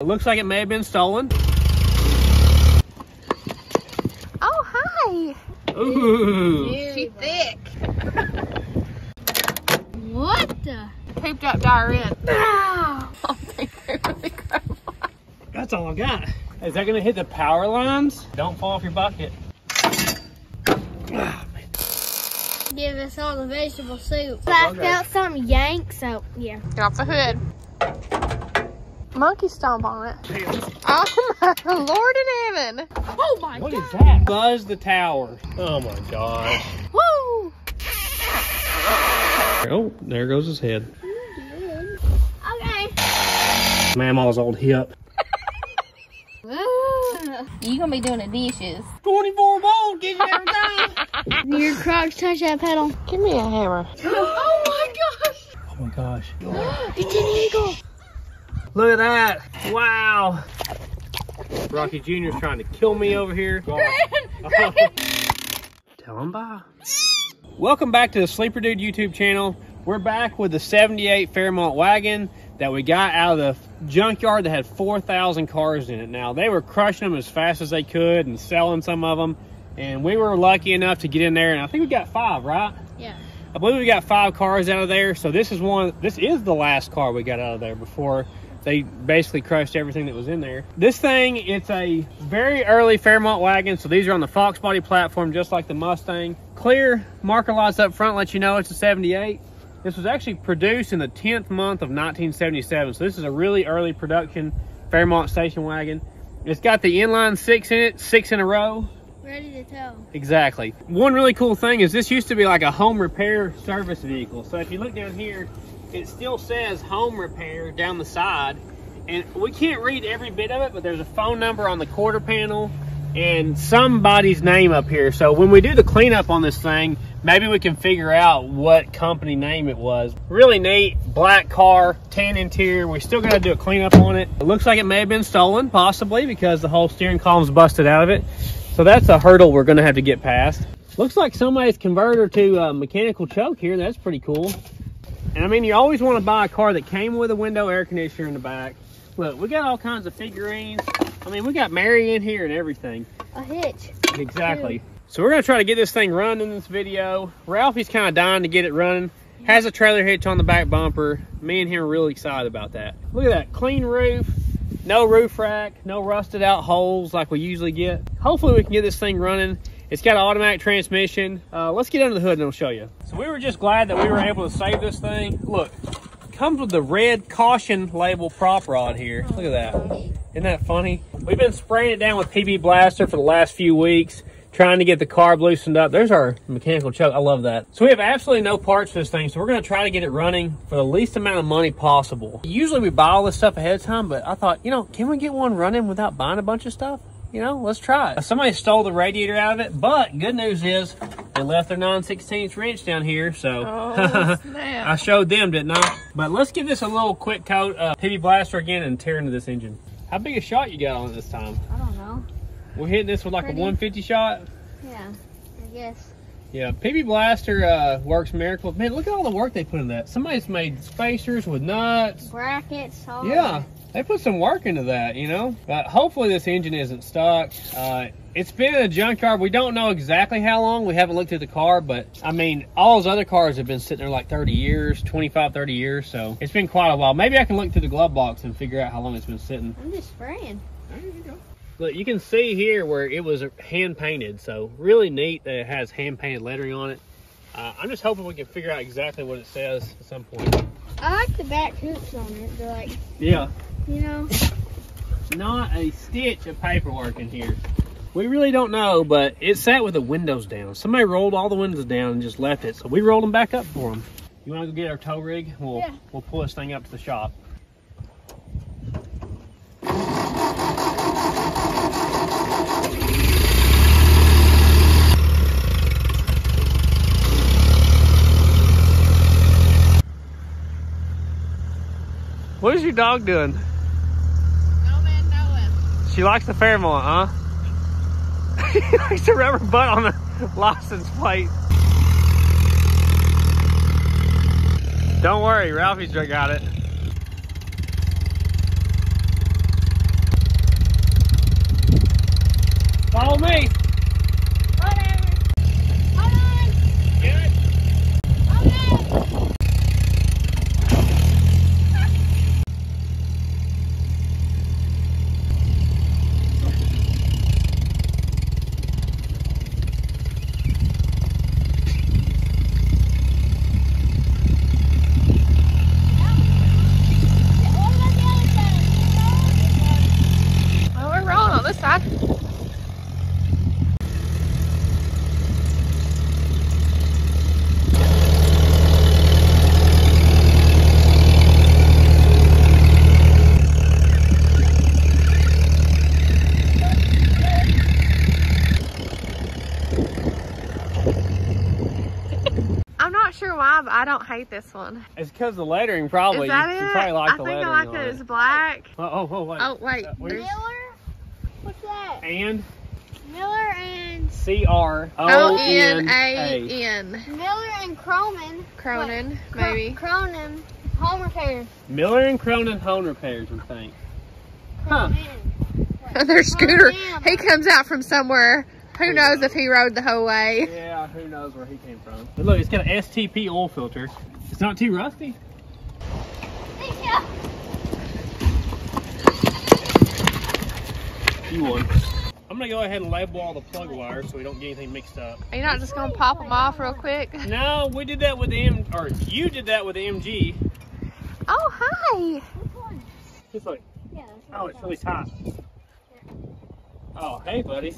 It looks like it may have been stolen. Oh, hi. Ooh. She thick. what the? Pooped up diarrhea. They really gross. That's all I got. Is that gonna hit the power lines? Don't fall off your bucket. Give us all the vegetable soup. I okay. felt some yank, so yeah. Get off the hood. Monkey stomp on it. Oh my lord in heaven. Oh my What god. is that? Buzz the tower. Oh my gosh. Woo! Oh, there goes his head. Okay. Mama's old hip. You gonna be doing the dishes. 24 volt, get you every time. Your crocs touch that pedal. Give me a hammer. oh my gosh. Oh my gosh. It's illegal. Look at that. Wow. Rocky Jr. is trying to kill me over here. Tell him bye. Welcome back to the Sleeper Dude YouTube channel. We're back with the 78 Fairmont wagon that we got out of the junkyard that had 4,000 cars in it. Now, they were crushing them as fast as they could and selling some of them. And we were lucky enough to get in there, and I think we got five, right? Yeah. I believe we got five cars out of there. So this is one. This is the last car we got out of there before they basically crushed everything that was in there. This thing, it's a very early Fairmont wagon. So these are on the Fox body platform, just like the Mustang. Clear marker lights up front let you know it's a 78. This was actually produced in the 10th month of 1977. So this is a really early production Fairmont station wagon. It's got the inline six in it, six in a row. Ready to tow. Exactly. One really cool thing is this used to be like a home repair service vehicle. So if you look down here, it still says home repair down the side. And we can't read every bit of it, but there's a phone number on the quarter panel and somebody's name up here. So when we do the cleanup on this thing, maybe we can figure out what company name it was. Really neat, black car, tan interior. We still got to do a cleanup on it. It looks like it may have been stolen, possibly, because the whole steering column's busted out of it. So that's a hurdle we're gonna have to get past. Looks like somebody's converted her to a mechanical choke here. That's pretty cool. And I mean, you always want to buy a car that came with a window air conditioner in the back. Look, we got all kinds of figurines. I mean, we got Mary in here and everything. A hitch. Exactly. So we're gonna try to get this thing running in this video. Ralphie's kind of dying to get it running. Has a trailer hitch on the back bumper. Me and him are really excited about that. Look at that, clean roof, no roof rack, no rusted out holes like we usually get. Hopefully we can get this thing running. It's got an automatic transmission. Uh, let's get under the hood and I'll show you. So we were just glad that we were able to save this thing. Look, comes with the red caution label prop rod here. Look at that. Isn't that funny? We've been spraying it down with PB Blaster for the last few weeks, trying to get the carb loosened up. There's our mechanical choke. I love that. So we have absolutely no parts for this thing, so we're going to try to get it running for the least amount of money possible. Usually we buy all this stuff ahead of time, but I thought, you know, can we get one running without buying a bunch of stuff? You know, let's try it. Somebody stole the radiator out of it, but good news is they left their 9 16 wrench down here, so Oh. I showed them, didn't I? But let's give this a little quick coat of PB Blaster again and tear into this engine. How big a shot you got on it this time? I don't know. We're hitting this with like Pretty. a 150 shot. Yeah. I guess. Yeah, PB Blaster uh, works miracles. Man, look at all the work they put in that. Somebody's made spacers with nuts. Brackets. All Yeah, they put some work into that, you know. But hopefully this engine isn't stuck. Uh, it's been in a junkyard. We don't know exactly how long. We haven't looked at the car, but I mean, all those other cars have been sitting there like 30 years, 25, 30 years. So it's been quite a while. Maybe I can look through the glove box and figure out how long it's been sitting. I'm just spraying. There you go. Look, you can see here where it was hand painted. So really neat that it has hand painted lettering on it. Uh, I'm just hoping we can figure out exactly what it says at some point. I like the back hoops on it. They're like, Yeah, you know. not a stitch of paperwork in here. We really don't know, but it sat with the windows down. Somebody rolled all the windows down and just left it, so we rolled them back up for them. You want to go get our tow rig? We'll Yeah. we'll pull this thing up to the shop. What is your dog doing? She likes the fairmont, huh? she likes the rubber butt on the Lawson's plate. Don't worry, Ralphie's got it. Follow me. Hate this one. It's because the lettering probably. Is that you, it? you probably like I the think I like that it. it's black. Oh, oh, oh, wait. Oh, wait. Uh, Miller? What's that? and Miller and C R O O N N A A. N. Miller and Cronin. Cronin, Cro- maybe. Cronin. Home repair. Miller and Cronin Home Repairs, we think. Huh. Their scooter. damn. He comes out from somewhere. Who knows if he rode the whole way? Yeah, who knows where he came from. But look, it's got an STP oil filter. It's not too rusty. Yeah. You won. I'm gonna go ahead and label all the plug wires so we don't get anything mixed up. Are you not just gonna pop them off real quick? No, we did that with the M, or you did that with the MG. Oh, hi. Which one? It's like, Yeah. oh, it's thought. really hot. Oh, hey, buddy.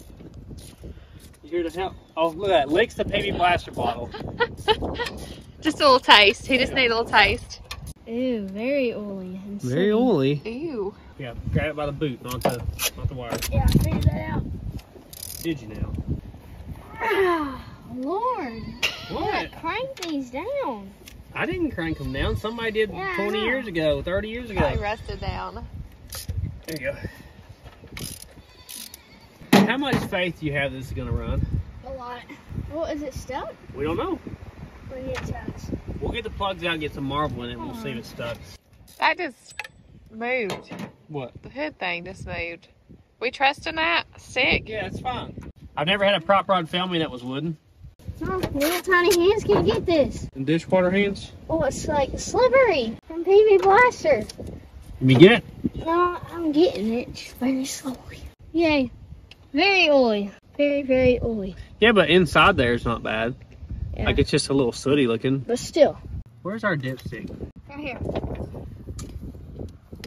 You here to help? Oh, look at that. Licks the PB Blaster bottle. Just a little taste. He just needs a little taste. Ew, very oily. and Very sooty. oily. Ew. Yeah, grab it by the boot, not the, not the wire. Yeah, I figured that out. Did you now? Ah, Lord. What? Crank these down. I didn't crank them down. Somebody did Yeah, 20 years ago, 30 years ago. Probably rested down. There you go. How much faith do you have this is gonna run? A lot. Well, is it stuck? We don't know. Or is it? We'll get the plugs out and get some Marvel in it and we'll see if it's stuck. That just moved. What? The hood thing just moved. We trusting that? Sick. Yeah, it's fine. I've never had a prop rod fail me that was wooden. No, little tiny hands can get this. And dishwater hands? Oh, it's like slippery from PB Blaster. Can you get it? No, I'm getting it just very slowly. Yay. Very oily. Very, very oily. Yeah, but inside there is not bad. Yeah. Like it's just a little sooty looking. But still. Where's our dipstick? Right here.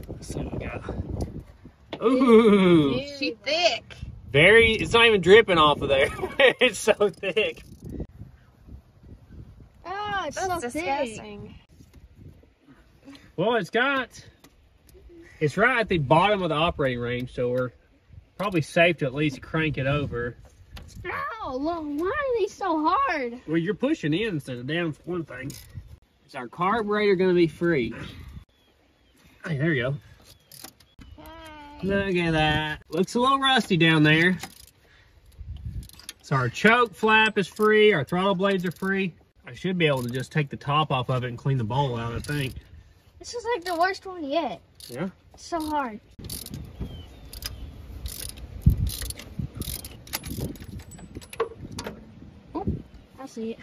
Let's see what we got. Ooh. She thick. Very, it's not even dripping off of there. it's so thick. Oh, it's That's so thick. disgusting. Well, it's got, it's right at the bottom of the operating range, so we're probably safe to at least crank it over. Ow, look, why are these so hard? Well, you're pushing in instead of down for one thing. Is our carburetor going to be free? Hey, there you go. Look at that. Looks a little rusty down there. So our choke flap is free, our throttle blades are free. I should be able to just take the top off of it and clean the bowl out, I think. This is like the worst one yet. Yeah? It's so hard. Oop, I see it.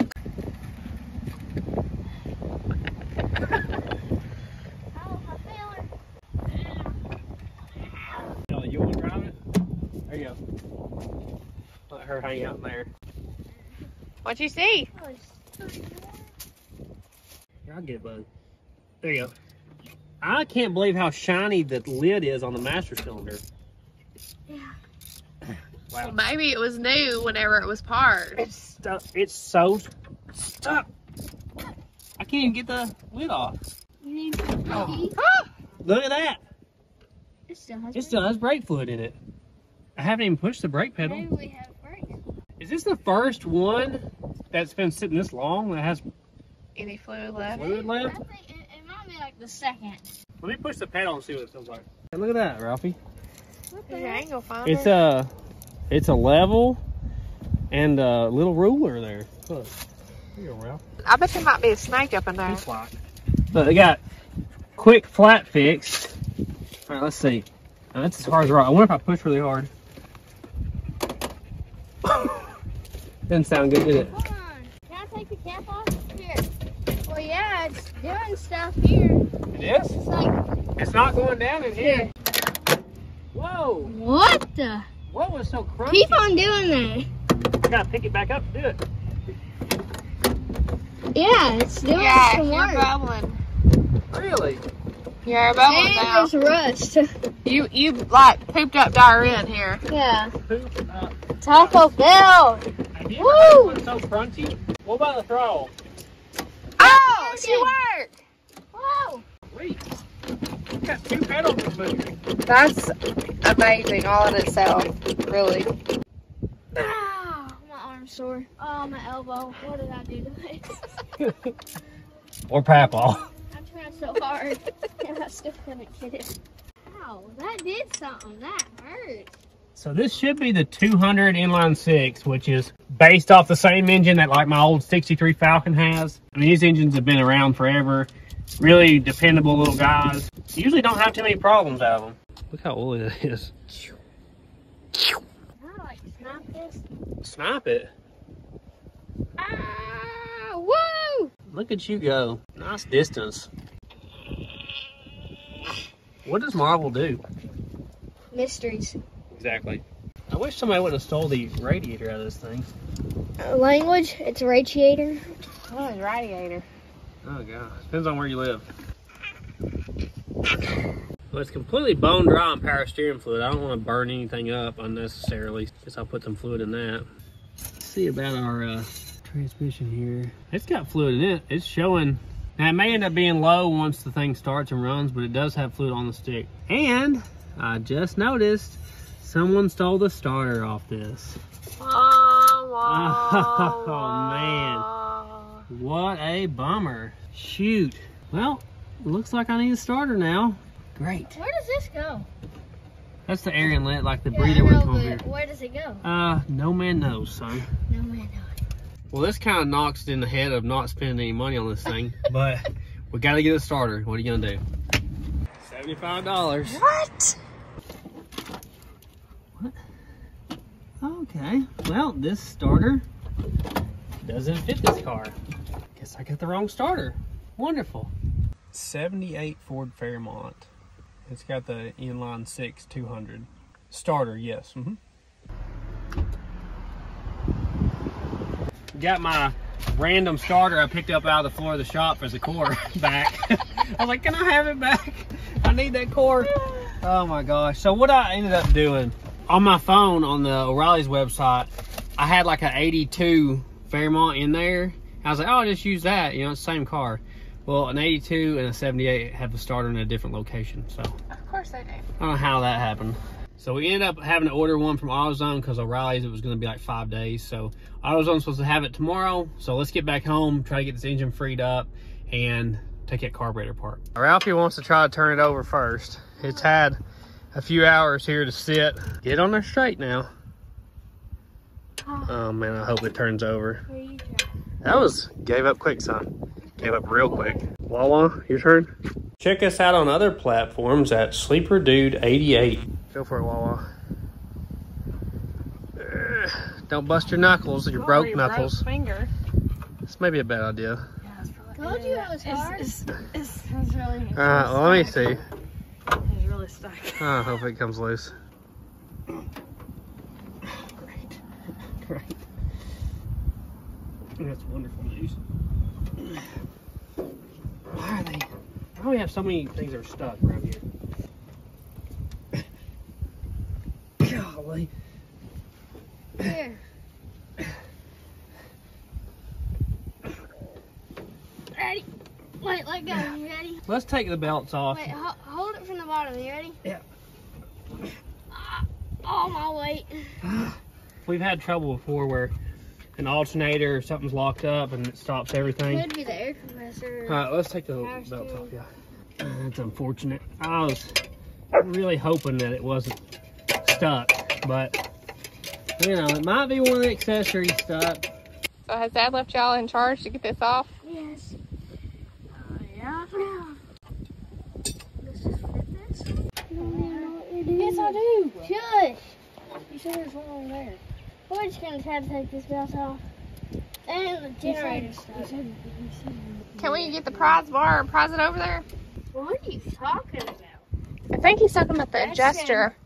Oh, my failure. Ellie, you want to drive it? There you go. Let her hang out there. What'd you see? Here, I'll get it, bud. There you go. I can't believe how shiny the lid is on the master cylinder. Yeah. Well, maybe it was new whenever it was parked. It's stuck. It's so stuck. I can't even get the lid off. You need Oh. Ah! Look at that. It still has It still has brake fluid in it. I haven't even pushed the brake pedal. Maybe we have brakes. Is this the first one that's been sitting this long that has Any fluid left? fluid I left? think it, it might be like the second. Let me push the pedal and see what it feels like. Hey, look at that, Ralphie. What Your the heck? angle finder. It's a, it's a level and a little ruler there. Look. Here you go, Ralph. I bet there might be a snake up in there. It's locked. Look, they got quick flat fix. All right, let's see. Now, that's as hard as rock. I wonder if I push really hard. Didn't sound good, did it? Hold on. Can I take the cap off? Here. Well, yeah, it's doing stuff here. It is? It's like, It's not going down in here. Whoa! what the? What was so crunchy? Keep on doing that. I gotta pick it back up to do it. Yeah, it's doing Yeah, some you're work. bubbling. Really? You're bubbling And now. there's rust. You you like pooped up diarrhea in here. yeah. Poop up. Taco Bell. Have Woo! ever so crunchy? What about the throttle? Oh, she worked. Whoa. Wait. You got two pedals to move. That's amazing all in itself. Really. Ah, my arm's sore. Oh, my elbow. What did I do to it? or Papaw. I tried so hard and I still couldn't get it. Wow, that did something. That hurt. So this should be the 200 inline six, which is based off the same engine that like my old 63 Falcon has. I mean, these engines have been around forever. Really dependable little guys. Usually don't have too many problems out of them. Look how oily that is. I like snap this. Snipe it. Ah, woo! Look at you go. Nice distance. What does Marvel do? Mysteries. Exactly. I wish somebody would have stole the radiator out of this thing. Uh, language, it's radiator. Oh, it's radiator. Oh god. Depends on where you live. Well, it's completely bone dry on power steering fluid. I don't want to burn anything up unnecessarily. Guess I'll put some fluid in that. Let's see about our uh, transmission here. It's got fluid in it. It's showing. Now it may end up being low once the thing starts and runs, but it does have fluid on the stick. And I just noticed someone stole the starter off this. Oh, What a bummer. Shoot. Well, looks like I need a starter now. Great. Where does this go? That's the air inlet, like the Yeah, breeder I would know, over here. where does it go? Uh, no man knows, son. No man knows. Well, this kind of knocks it in the head of not spending any money on this thing, but we got to get a starter. What are you gonna do? Seventy-five dollars. What? Okay. Well, this starter doesn't fit this car. Guess I got the wrong starter. Wonderful. 78 Ford Fairmont. It's got the inline six 200 starter. Yes. hmm Got my random starter I picked up out of the floor of the shop as a core back. I was like, can I have it back? I need that core. Oh my gosh. So what I ended up doing on my phone on the O'Reilly's website, I had like an 82 Fairmont in there. I was like, oh, I'll just use that. You know, it's the same car. Well, an 82 and a 78 have the starter in a different location. So Of course I do. I don't know how that happened. So we ended up having to order one from AutoZone because O'Reilly's it was going to be like five days. So AutoZone's supposed to have it tomorrow. So let's get back home, try to get this engine freed up, and take that carburetor apart. Ralphie wants to try to turn it over first. It's had a few hours here to sit. Get on there straight now. Oh, oh man, I hope it turns over. That was gave up quick, son. Gave up real quick. Wawa, your turn. Check us out on other platforms at Sleeper Dude 88. Go for it, Wawa. Uh, don't bust your knuckles, your broke knuckles. finger. This may be a bad idea. Yeah, Told you it was hard. It's, it's, it's, it's really, All right, well, let me see. it's really stuck. Oh, I hope it comes loose. Great. Great. That's wonderful news. Why are they? Why do we have so many things that are stuck around here? Golly. Here. Ready? Wait, let go. You ready? Let's take the belts off. Wait, ho- hold it from the bottom. You ready? Yeah. Ah, all my weight. We've had trouble before where an alternator or something's locked up and it stops everything. Could be the air compressor. All right, let's take the belt off. Yeah, Uh, that's unfortunate. I was really hoping that it wasn't stuck, but you know, it might be one of the accessories stuck. So has Dad left y'all in charge to get this off? Yes. yeah. Let's just flip this. Yes, I do. Shush. You said there's one over there. We're just gonna try to take this belt off. And the generator You stuff. said, you said, Can we get the prize bar or prize it over there? What are you talking about? I think he's talking about the That's adjuster.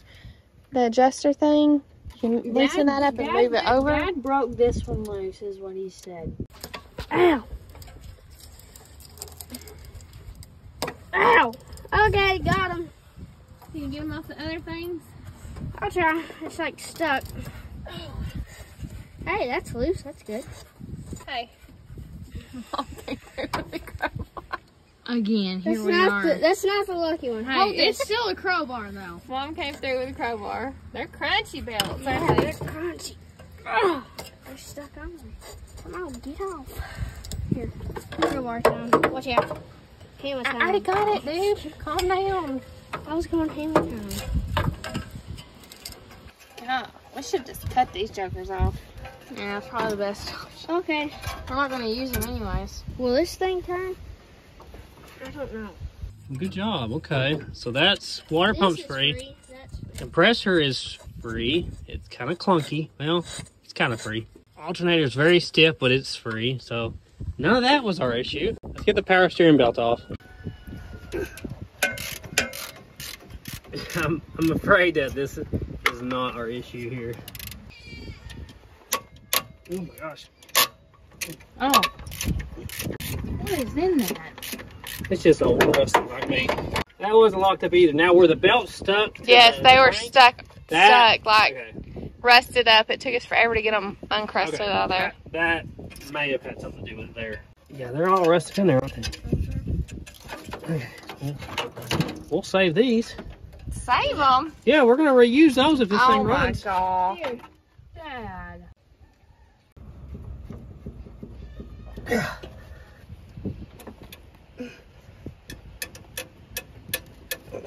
The adjuster thing. You can loosen that up and move it over. Dad broke this one loose, is what he said. Ow. Ow. Okay, got him. Can you can get him off the other things. I'll try. It's like stuck. Hey, that's loose. That's good. Hey. Mom came through with the crowbar. Again, here That's we not are. the that's not the lucky one. hey, Hold it's this. still a crowbar though. Mom came through with a crowbar. They're crunchy belts, Yeah, aren't they're they? crunchy. Ugh, they're stuck on me. Come on, get off. Here. Here, Martin. Watch out. Hammer time. I time. already got it, dude. Calm down. I was going hammer time. Yeah, we should just cut these jokers off. Yeah, that's probably the best. Okay. We're not gonna use them anyways. Will this thing turn? I don't know. Good job. Okay, so that's water This pump's is free. That's Compressor is free. It's kind of clunky. Well, it's kind of free. Alternator is very stiff, but it's free. So none of that was our issue. Let's get the power steering belt off. I'm, I'm afraid that this is not our issue here. Oh my gosh. Oh. What is in that? It's just old rusty like me. That wasn't locked up either. Now where the belt's stuck. Yes, the they were crank, stuck, that- stuck, like okay. rusted up. It took us forever to get them uncrusted Okay, out of there. That, that may have had something to do with it there. Yeah, they're all rusted in there, aren't they? Okay, well, We'll save these. Save them. Yeah, we're gonna reuse those if this Oh thing my runs. god. Here. Dad.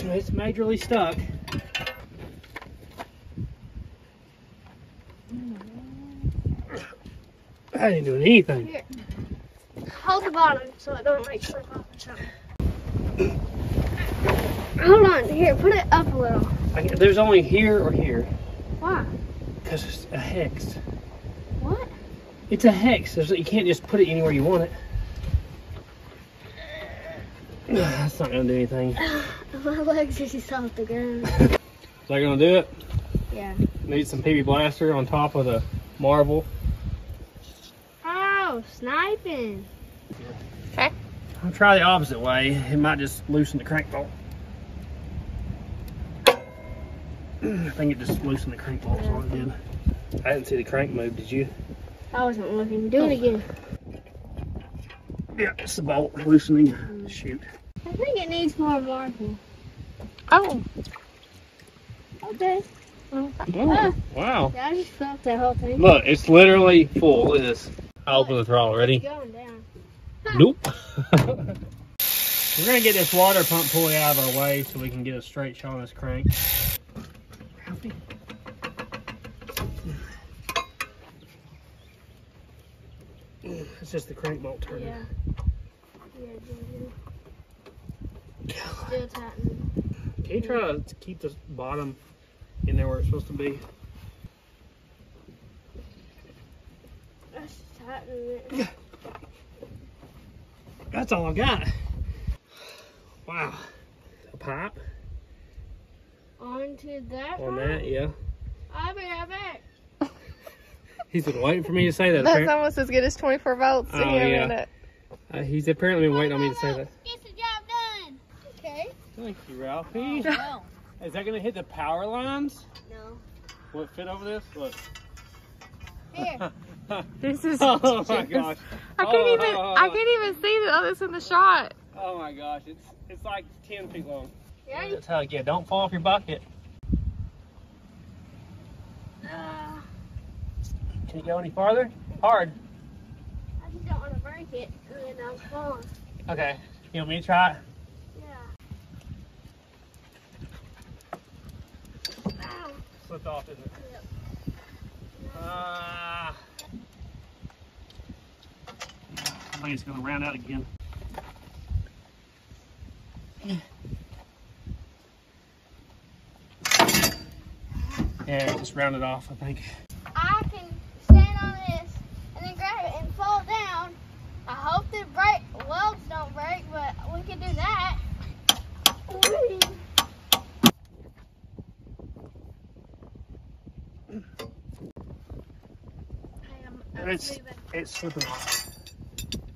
It's majorly stuck. I ain't doing anything. Hold the bottom so it don't like slip off or something. Hold on. Here, put it up a little. I, there's only here or here Why? because it's a hex. What? It's a hex. There's, you can't just put it anywhere you want it. That's not gonna do anything. My legs are just off the ground. Is that gonna do it? Yeah. Need some PB Blaster on top of the Marvel. Oh, sniping. I'll try the opposite way. It might just loosen the crank bolt. I think it just loosened the crank bolt, so it did. I didn't see the crank move, did you? I wasn't looking. Do it oh. again. Yeah, it's the bolt loosening. Mm. Shoot. I think it needs more Marvel. Oh. Okay. Oh, oh. Ah. wow. Yeah, I just felt that whole thing. Look, it's literally full. Look at this. I'll open the throttle. Ready? Going down. Nope. We're gonna get this water pump pulley out of our way so we can get a straight shot on this crank. It's just the crank bolt turning. Yeah. Yeah, yeah, yeah. Still tightening. Can you try to keep the bottom in there where it's supposed to be? That's tightening it. That's all I got. Wow. A pipe Onto that on one. that, yeah. I'll be right back. He's been waiting for me to say that. That's appar- almost as good as 24 volts in Oh, here yeah. a minute. Uh, he's apparently been waiting on me to say that. Get the job done. Okay. Thank you, Ralphie. No. Is that gonna hit the power lines? No. Will it fit over this? Look. Here. This is. oh my gosh. I can't Oh, even. oh, I oh. can't even see the others in the shot. Oh my gosh, it's it's like ten feet long. You ready? That's how yeah, don't fall off your bucket. Uh, Can you go any farther? Hard. I just don't want to break it. And then I'm falling. Okay. You want me to try it? Yeah. Ow. Slipped off, isn't it? Yep. Ah. I think it's gonna round out again. Yeah, it just rounded off, I think. I can stand on this and then grab it and fall down. I hope the break welds don't break, but we can do that. Whee! Hey, I'm- I'm It's it's slipping off.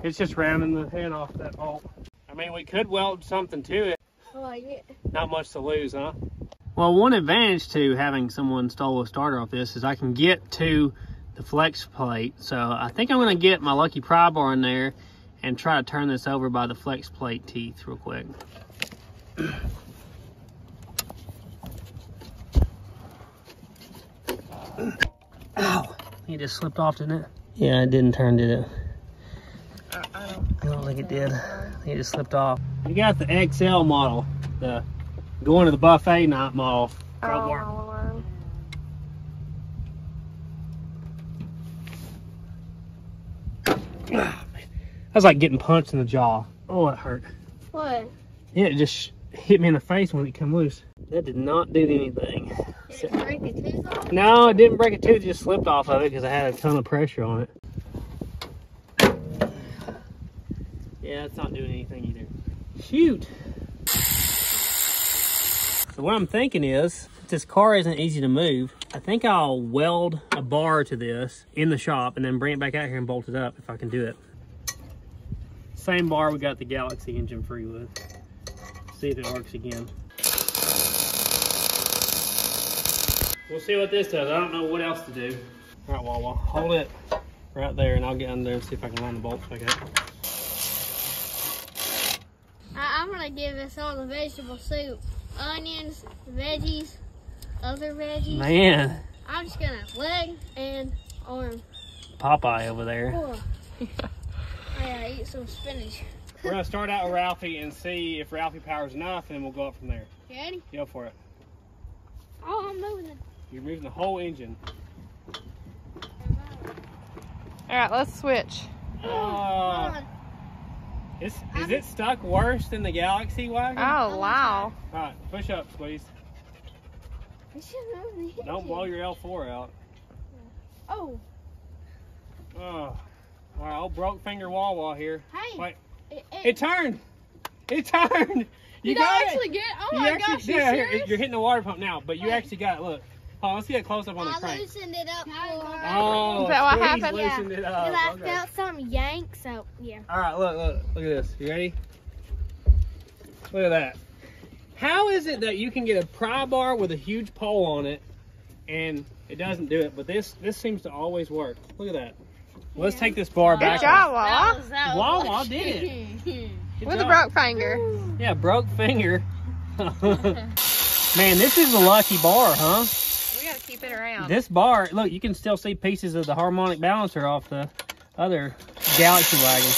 It's just rounding the head off that bolt. I mean, we could weld something to it. I like it. Not much to lose, huh? Well, one advantage to having someone install a starter off this is I can get to the flex plate. So I think I'm going to get my lucky pry bar in there and try to turn this over by the flex plate teeth real quick. Ow! It just slipped off, didn't it? Yeah, it didn't turn, did it? I, don't I think it did. I think it just slipped off. You got the XL model, the going to the buffet night model. Crowbar. Oh, Ah, man. That was like getting punched in the jaw. Oh, it hurt. What? Yeah, it just hit me in the face when it come loose. That did not do anything. Break a tooth off? No, it didn't break a tooth. It just slipped off of it because I had a ton of pressure on it. Yeah, it's not doing anything either. Shoot. So what I'm thinking is, this car isn't easy to move, I think I'll weld a bar to this in the shop and then bring it back out here and bolt it up if I can do it. Same bar we got the Galaxie engine free with. See if it works again. We'll see what this does. I don't know what else to do. All right, Wawa, hold it right there and I'll get under there and see if I can line the bolts back up. I, I'm gonna give us all the vegetable soup, onions, veggies, other veggies. Man, I'm just gonna leg and arm. Popeye over there. Oh. I gotta eat some spinach. We're gonna start out with Ralphie and see if Ralphie powers enough and we'll go up from there. You ready? Go for it. Oh, I'm moving it. You're moving the whole engine. All right, let's switch. Oh, on. is, is it stuck worse than the Galaxie wagon? Oh, oh wow. All right, push up, squeeze. It should move the Don't blow your L4 out. Oh, Oh, ah. all right, old broke finger Wawa here. hey. Wait, It, it turned. It turned. You Did got I it. actually get? Oh You my actually- gosh, you yeah, here, serious? You're hitting the water pump now, but you Wait. actually got it. Look. Oh, let's get a close up on the I crank. loosened it up Oh, Is that what happened? Yeah. loosened it Because up. I Okay. felt something yank, so yeah. All right, look, look, look at this. You ready? Look at that. How is it that you can get a pry bar with a huge pole on it and it doesn't do it, but this this seems to always work. Look at that. Let's take this bar Good back. job, That Wawa. was, Wawa did it. Good With a job. broke finger. Yeah, broke finger. Man, this is a lucky bar, huh? We it around. This bar, look, you can still see pieces of the harmonic balancer off the other Galaxie wagon.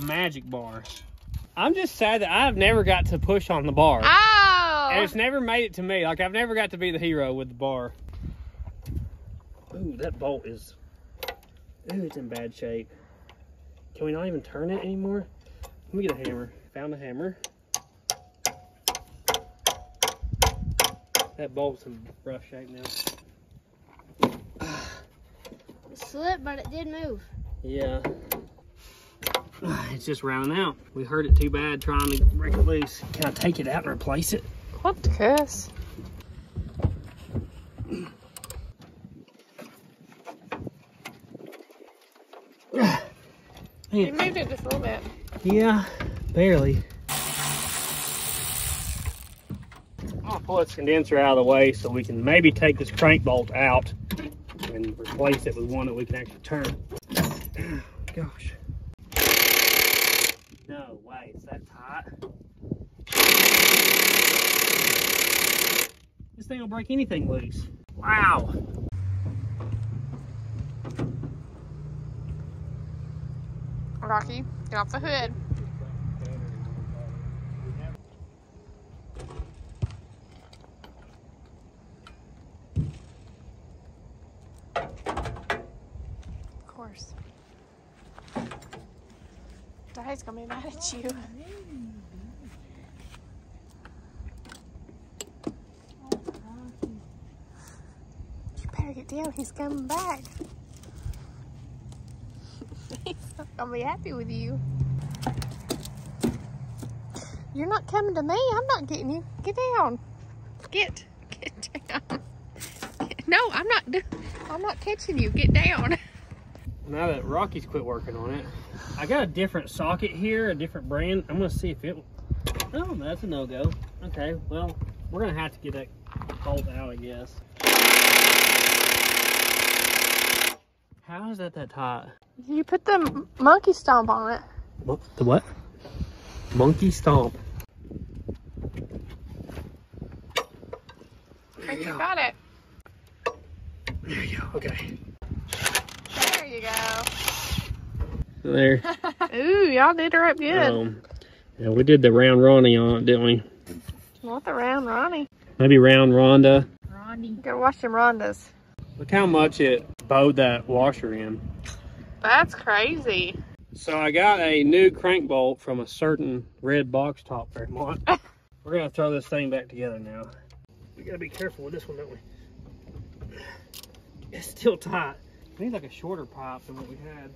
The magic bar. I'm just sad that I've never got to push on the bar. Oh! And it's never made it to me. Like, I've never got to be the hero with the bar. Ooh, that bolt is... Ooh, it's in bad shape. Can we not even turn it anymore? Let me get a hammer. Found a hammer. That bolt's in rough shape now. It slipped, but it did move. Yeah. It's just rounding out. We hurt it too bad trying to break it loose. Can I take it out and replace it? What the cuss? You moved it just a little bit. yeah, barely. Pull this condenser out of the way so we can maybe take this crank bolt out and replace it with one that we can actually turn. Gosh. No way, it's that tight. This thing will break anything loose. Wow. Rocky, get off the hood. Of course. Daddy's gonna be mad at you. You better get down, he's coming back. He's not gonna be happy with you. You're not coming to me. I'm not getting you. Get down. Get. Get down. No, I'm not. I'm not catching you. Get down. Now that Rocky's quit working on it, I got a different socket here, a different brand. I'm gonna see if it. Oh, that's a no go. Okay, well, we're gonna have to get that bolt out, I guess. How is that that tight? You put the monkey stomp on it. What? The what? Monkey stomp. There You you go. got it. There you go. Okay. There Ooh, y'all did her up good. Um, yeah, we did the round Ronnie on it, didn't we? Not the round Ronnie. Maybe round Rhonda. Ronnie. Go wash them Rondas. Look how much it bowed that washer in. That's crazy. So I got a new crank bolt from a certain red box top Fairmont. We're gonna throw this thing back together now. We gotta be careful with this one, don't we? It's still tight. I need like a shorter pipe than what we had.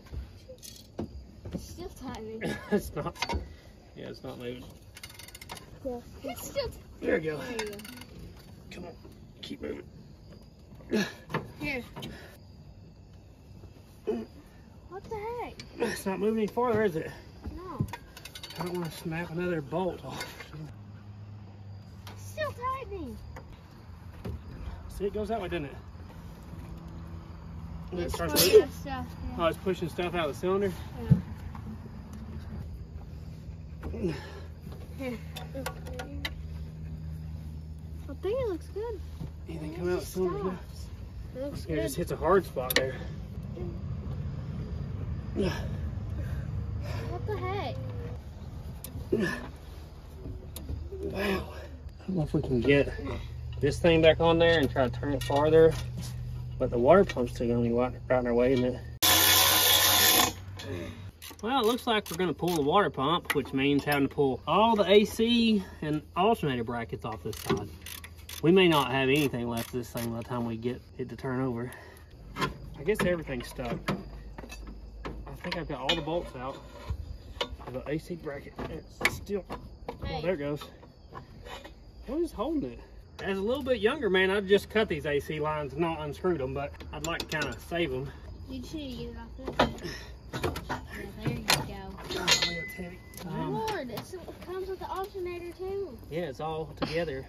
It's still tiny. it's not. Yeah, it's not moving. Yeah. It's still There you go. There you go. Come on, keep moving. Here. What the heck? It's not moving any farther, is it? No. I don't want to snap another bolt off. It's still tightening. See, it goes that way, doesn't it? And then it starts pushing moving. stuff. Oh, it's pushing stuff out of the cylinder. Yeah. Here. I think it looks good. Anything coming out of the cylinder? now? Stops. It looks Yeah, it good. just hits a hard spot there. What the heck? Wow. I don't know if we can get this thing back on there and try to turn it farther. But the water pump's still gonna be right right in our way, isn't it? Well, it looks like we're gonna pull the water pump, which means having to pull all the AC and alternator brackets off this side. We may not have anything left of this thing by the time we get it to turn over. I guess everything's stuck. I think I've got all the bolts out. The AC bracket, it's still Oh, there it goes. What is holding it? As a little bit younger man, I'd just cut these AC lines and not unscrewed them, but I'd like to kind of save them. You to get it off this. Yeah, there you go. Um, Lord, it's, it comes with the alternator too. yeah, it's all together.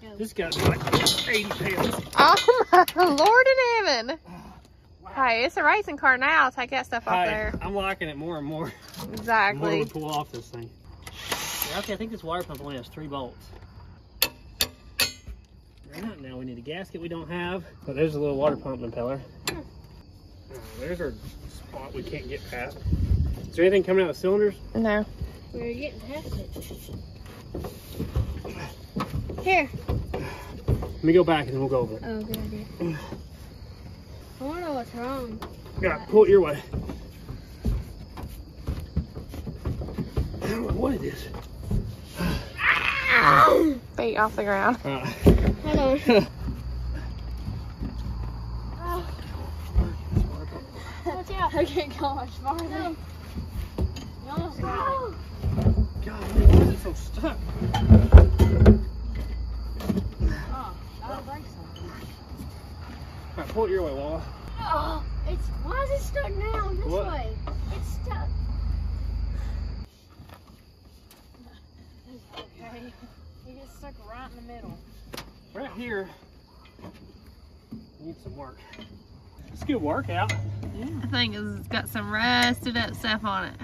Go. This guy's like 80 pounds. Oh my Lord in heaven. Hey, it's a racing car now. Take that stuff off Hi, there. I'm liking it more and more. The more we Exactly. pull off this thing. Yeah, okay, I think this water pump only has three bolts. Right, now we need a gasket we don't have. But there's a little water pump impeller. Oh, there's our spot we can't get past. Is there anything coming out of the cylinders? No. We're getting past it. Here. Let me go back and then we'll go over it. Oh, good idea. I want to know what's wrong. Yeah, pull it your way. I don't know what it is. Feet off the ground. Uh, Hold on. watch out. I can't go much farther. No. You almost got it. God, why is it so stuck? Oh, that'll break something. All right, pull it your way, Walla. Oh, it's why is it stuck now? This What? way. It's stuck. Okay. You get stuck right in the middle. Right here. Need some work. It's a good workout. The thing is, it's got some rusted up stuff on it.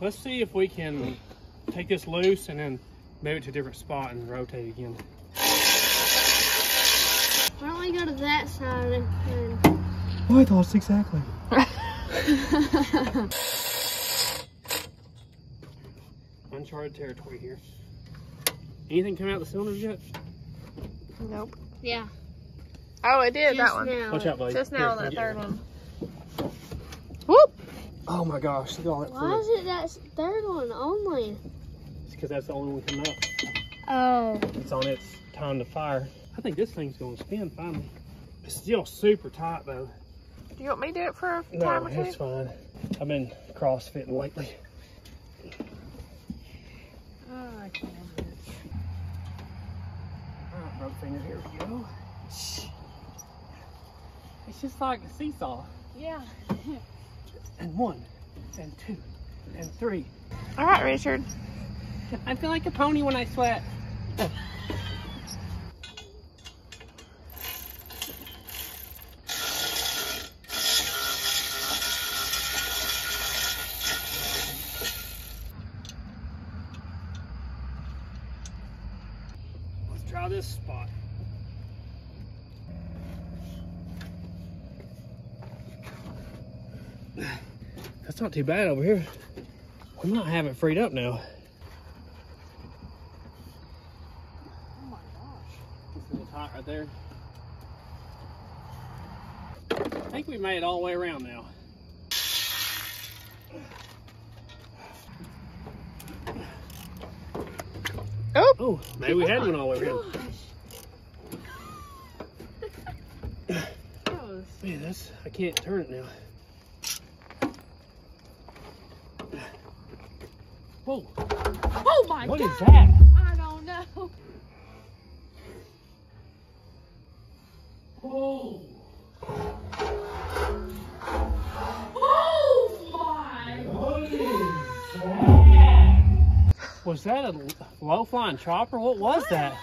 Let's see if we can take this loose and then move it to a different spot and rotate again. Why don't we go to that side and, and Oh, I thought exactly. Uncharted territory here. Anything coming out the cylinders yet? Nope. yeah. Oh, it did, just that one. now. Watch out, buddy. Just now, Here, that third it. one. Whoop! Oh my gosh, look at all that Why is it that third one only? It's because that's the only one coming up. Oh. It's on its time to fire. I think this thing's gonna spin finally. It's still super tight though. Do you want me to do it for a No, time or two it's two? fine. I've been crossfitting lately. Oh, I can't do it. All right, broke finger, here we go. It's just like a seesaw. Yeah. And one, and two, and three. All right, Richard. I feel like a pony when I sweat. Let's draw this spot. Not too bad over here. We might have it freed up now. Oh my gosh. It's a little tight right there. I think we made it all the way around now. Oh. Oh, maybe we had one all the way around. That was Man, that's I can't turn it now. Whoa, Oh my what god. is that? I don't know. Whoa. Oh my. What is that? Was that a low flying chopper? What was that?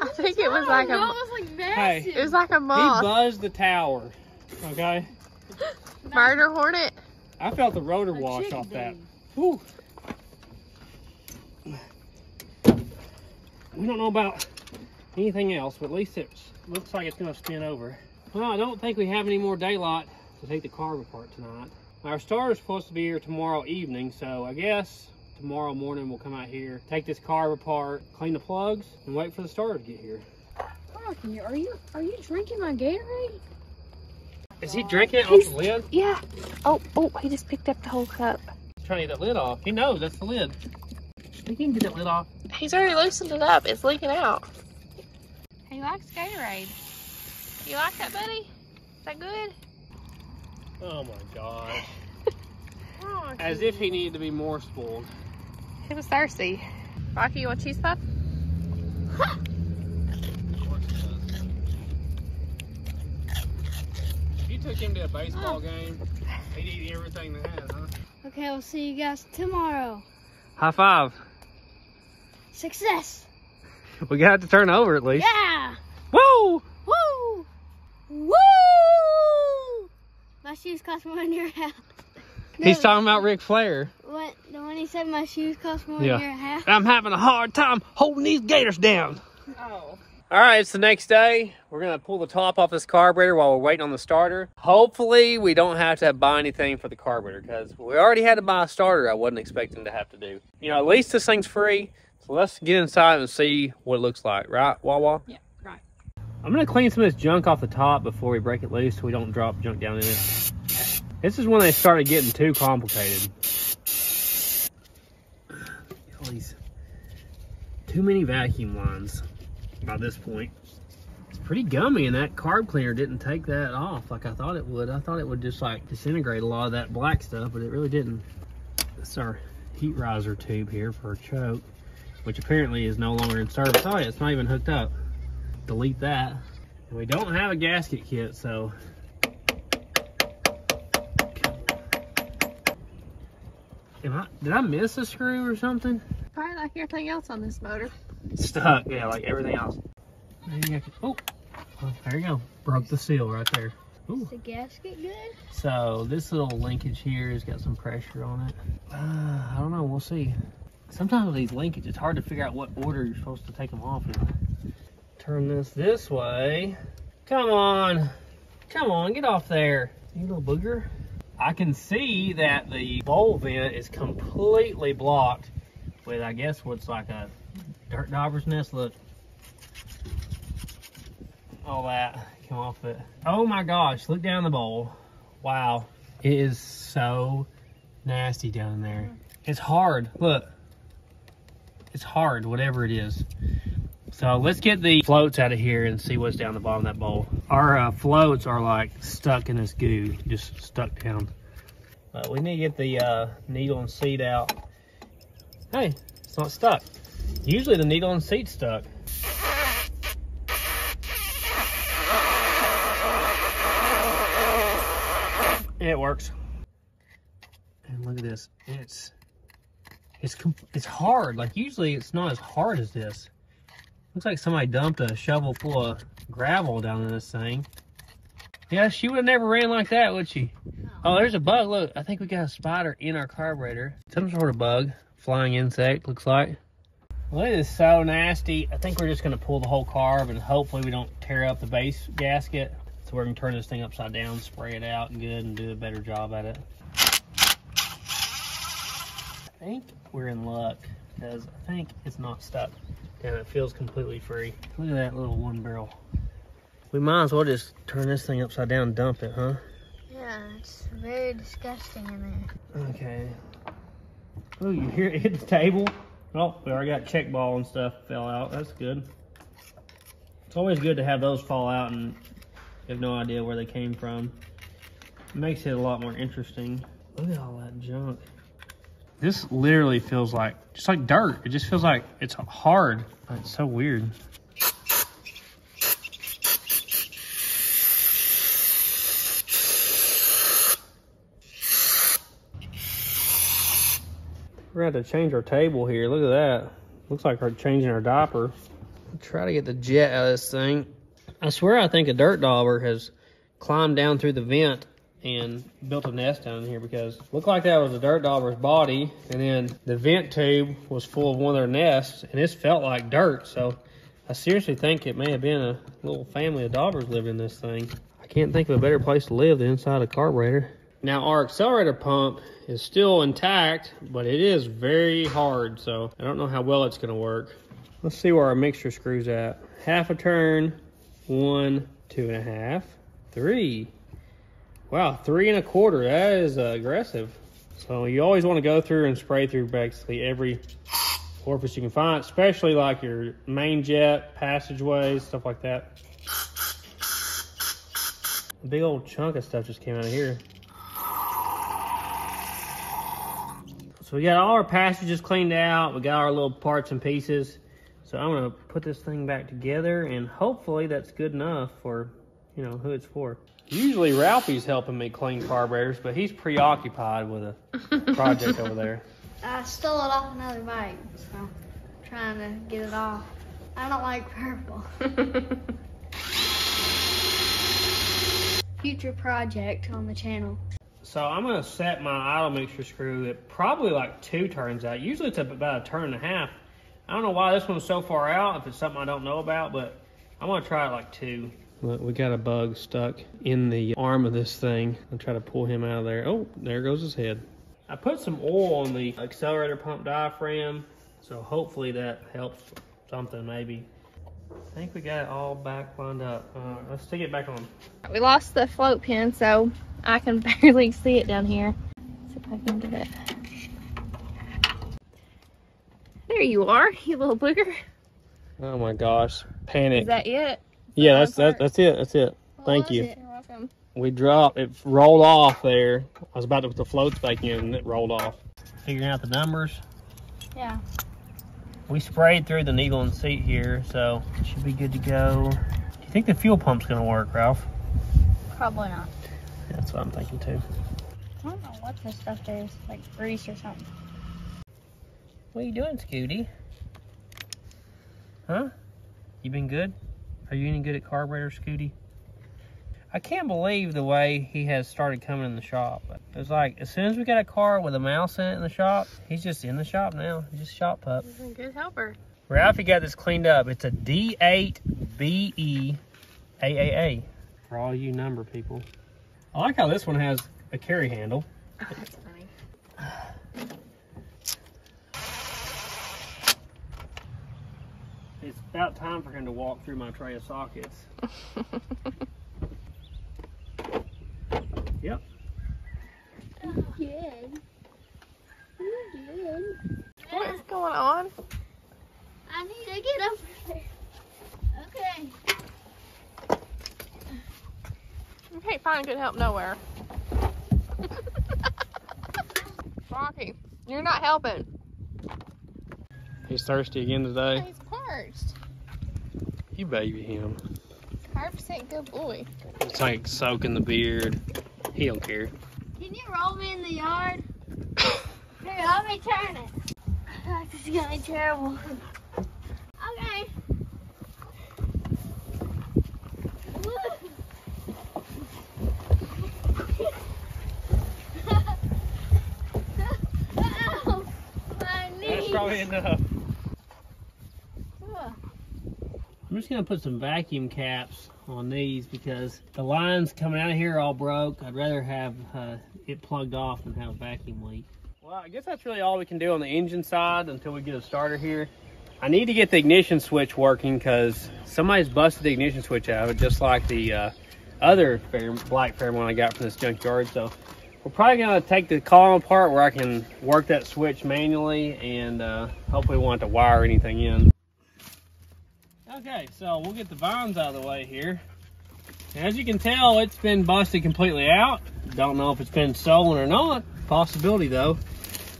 I think it was like that a, was like massive. it was like a moth. He buzzed the tower. Okay. Murder hornet. I felt the rotor A wash chicken off that. ding. Whew. We don't know about anything else, but at least it looks like it's going to spin over. Well, I don't think we have any more daylight to take the car apart tonight. Our starter is supposed to be here tomorrow evening, so I guess tomorrow morning we'll come out here, take this car apart, clean the plugs, and wait for the starter to get here. Rocky, are you are you drinking my Gatorade? Is he drinking it off the lid? Yeah. Oh, oh, he just picked up the whole cup. He's trying to get that lid off. He knows that's the lid. He can get that lid off. He's already loosened it up. It's leaking out. He likes Gatorade. You like that, buddy? Is that good? Oh my gosh. Oh, Rocky. As if he needed to be more spoiled. He was thirsty. Rocky, you want cheese puff? If you took him to a baseball game, he'd eat everything they had, huh? Okay, we'll see you guys tomorrow. High five. Success! We got to turn over at least. Yeah! Woo! Woo! Woo! My shoes cost more than your house. He's No, talking about Ric Flair. What, the one he said my shoes cost more Yeah. than your house? I'm having a hard time holding these gators down. Oh. All right, it's the next day. We're gonna pull the top off this carburetor while we're waiting on the starter. Hopefully, we don't have to buy anything for the carburetor because we already had to buy a starter. I wasn't expecting to have to do. You know, at least this thing's free. So let's get inside and see what it looks like, right, Wawa? Yeah, right. I'm gonna clean some of this junk off the top before we break it loose so we don't drop junk down in it. This is when they started getting too complicated. All these too many vacuum lines by this point. It's pretty gummy and that carb cleaner didn't take that off like I thought it would. I thought it would just like disintegrate a lot of that black stuff, but it really didn't. This is our heat riser tube here for a choke, which apparently is no longer in service. Oh yeah, it's not even hooked up delete that. And we don't have a gasket kit, so. Am I, did I miss a screw or something? Probably like everything else on this motor. Stuck, yeah, like everything else. Maybe I could, oh, oh, there you go. Broke the seal right there. Ooh. Is the gasket good? So this little linkage here has got some pressure on it. Uh, I don't know, we'll see. Sometimes with these linkages, it's hard to figure out what order you're supposed to take them off in. Turn this this way. Come on. Come on, get off there. You little booger. I can see that the bowl vent is completely blocked with, I guess, what's like a dirt dauber's nest. Look. All that came off it. Oh my gosh, look down the bowl. Wow. It is so nasty down there. It's hard. Look. It's hard, whatever it is. So let's get the floats out of here and see what's down the bottom of that bowl. Our uh, floats are like stuck in this goo, just stuck down. But we need to get the uh, needle and seat out. Hey, it's not stuck. Usually the needle and seat's stuck. It works. And look at this. It's it's it's hard. Like usually it's not as hard as this. Looks like somebody dumped a shovel full of gravel down in this thing. Yeah, she would have never ran like that, would she? Oh, there's a bug. Look, I think we got a spider in our carburetor. Some sort of bug. Flying insect, looks like. Well, it is so nasty. I think we're just going to pull the whole carb and hopefully we don't tear up the base gasket. So we're going to turn this thing upside down, spray it out good, and do a better job at it. I think we're in luck because I think it's not stuck and it feels completely free. Look at that little one barrel. We might as well just turn this thing upside down and dump it, huh? Yeah, it's very disgusting in there. Okay. Oh, you hear it hit the table? Oh, we already got check ball and stuff fell out. That's good. It's always good to have those fall out and have no idea where they came from. It makes it a lot more interesting. Look at all that junk. This literally feels like, just like dirt. It just feels like it's hard. It's so weird. We're gonna have to change our table here. Look at that. Looks like we're changing our diaper. Try to get the jet out of this thing. I swear I think a dirt dauber has climbed down through the vent and built a nest down here because looked like that was a dirt dauber's body and then the vent tube was full of one of their nests and this felt like dirt so I seriously think it may have been a little family of daubers living in this thing. I can't think of a better place to live than inside a carburetor. Now our accelerator pump is still intact, but it is very hard, so I don't know how well it's gonna work. Let's see where our mixture screws at. Half a turn, one, two and a half, three. Wow, three and a quarter, that is uh, aggressive. So you always wanna go through and spray through basically every orifice you can find, especially like your main jet, passageways, stuff like that. A big old chunk of stuff just came out of here. So we got all our passages cleaned out. We got our little parts and pieces. So I'm gonna put this thing back together and hopefully that's good enough for, you know, who it's for. Usually Ralphie's helping me clean carburetors, but he's preoccupied with a project over there. I stole it off another bike, so I'm trying to get it off. I don't like purple. Future project on the channel. So I'm gonna set my idle mixture screw at probably like two turns out. Usually it's about a turn and a half. I don't know why this one's so far out, if it's something I don't know about, but I'm gonna try it like two. Look, we got a bug stuck in the arm of this thing. I'll try to pull him out of there. Oh, there goes his head. I put some oil on the accelerator pump diaphragm, so hopefully that helps something maybe. I think we got it all back lined up. Uh, let's stick it back on. We lost the float pin, so I can barely see it down here. see if I can get it. There you are, you little booger. Oh my gosh, panic. Is that it? Yeah, that's that, that's it. That's it. Thank was you. it? You're welcome. We dropped. It rolled off there. I was about to put the floats back in, and it rolled off. Figuring out the numbers. Yeah. We sprayed through the needle and seat here, so it should be good to go. Do you think the fuel pump's gonna work, Ralph? Probably not. That's what I'm thinking too. I don't know what this stuff is, like grease or something. What are you doing, Scooty? Huh? You been good? Are you any good at carburetor, Scooty? I can't believe the way he has started coming in the shop. It's like, as soon as we got a car with a mouse in it in the shop, he's just in the shop now. He's just shop pup. He's a good helper. Ralphie got this cleaned up. It's a D8 BE AAA for all you number people. I like how this one has a carry handle. Oh, that's funny. It's about time for him to walk through my tray of sockets. Yep. Good. Good. What is going on? I need to get over there. Okay. You can't find good help nowhere. Rocky, you're not helping. He's thirsty again today. He's parched. You baby him. 100% good boy. It's like soaking the beard. He don't care. Can you roll me in the yard? Here, let me turn it. This is gonna be terrible. Okay. Oh, Knee. That's probably enough. Ugh. I'm just gonna put some vacuum caps on these because the lines coming out of here are all broke. I'd rather have uh, it plugged off than have a vacuum leak. Well, I guess that's really all we can do on the engine side until we get a starter here. I need to get the ignition switch working because somebody's busted the ignition switch out of it, just like the uh, other Fair, black Fairmont I got from this junkyard. So we're probably gonna take the column apart where I can work that switch manually and uh, hopefully we won't have to wire anything in. Okay, so we'll get the vines out of the way here. As you can tell, it's been busted completely out. Don't know if it's been stolen or not. Possibility though.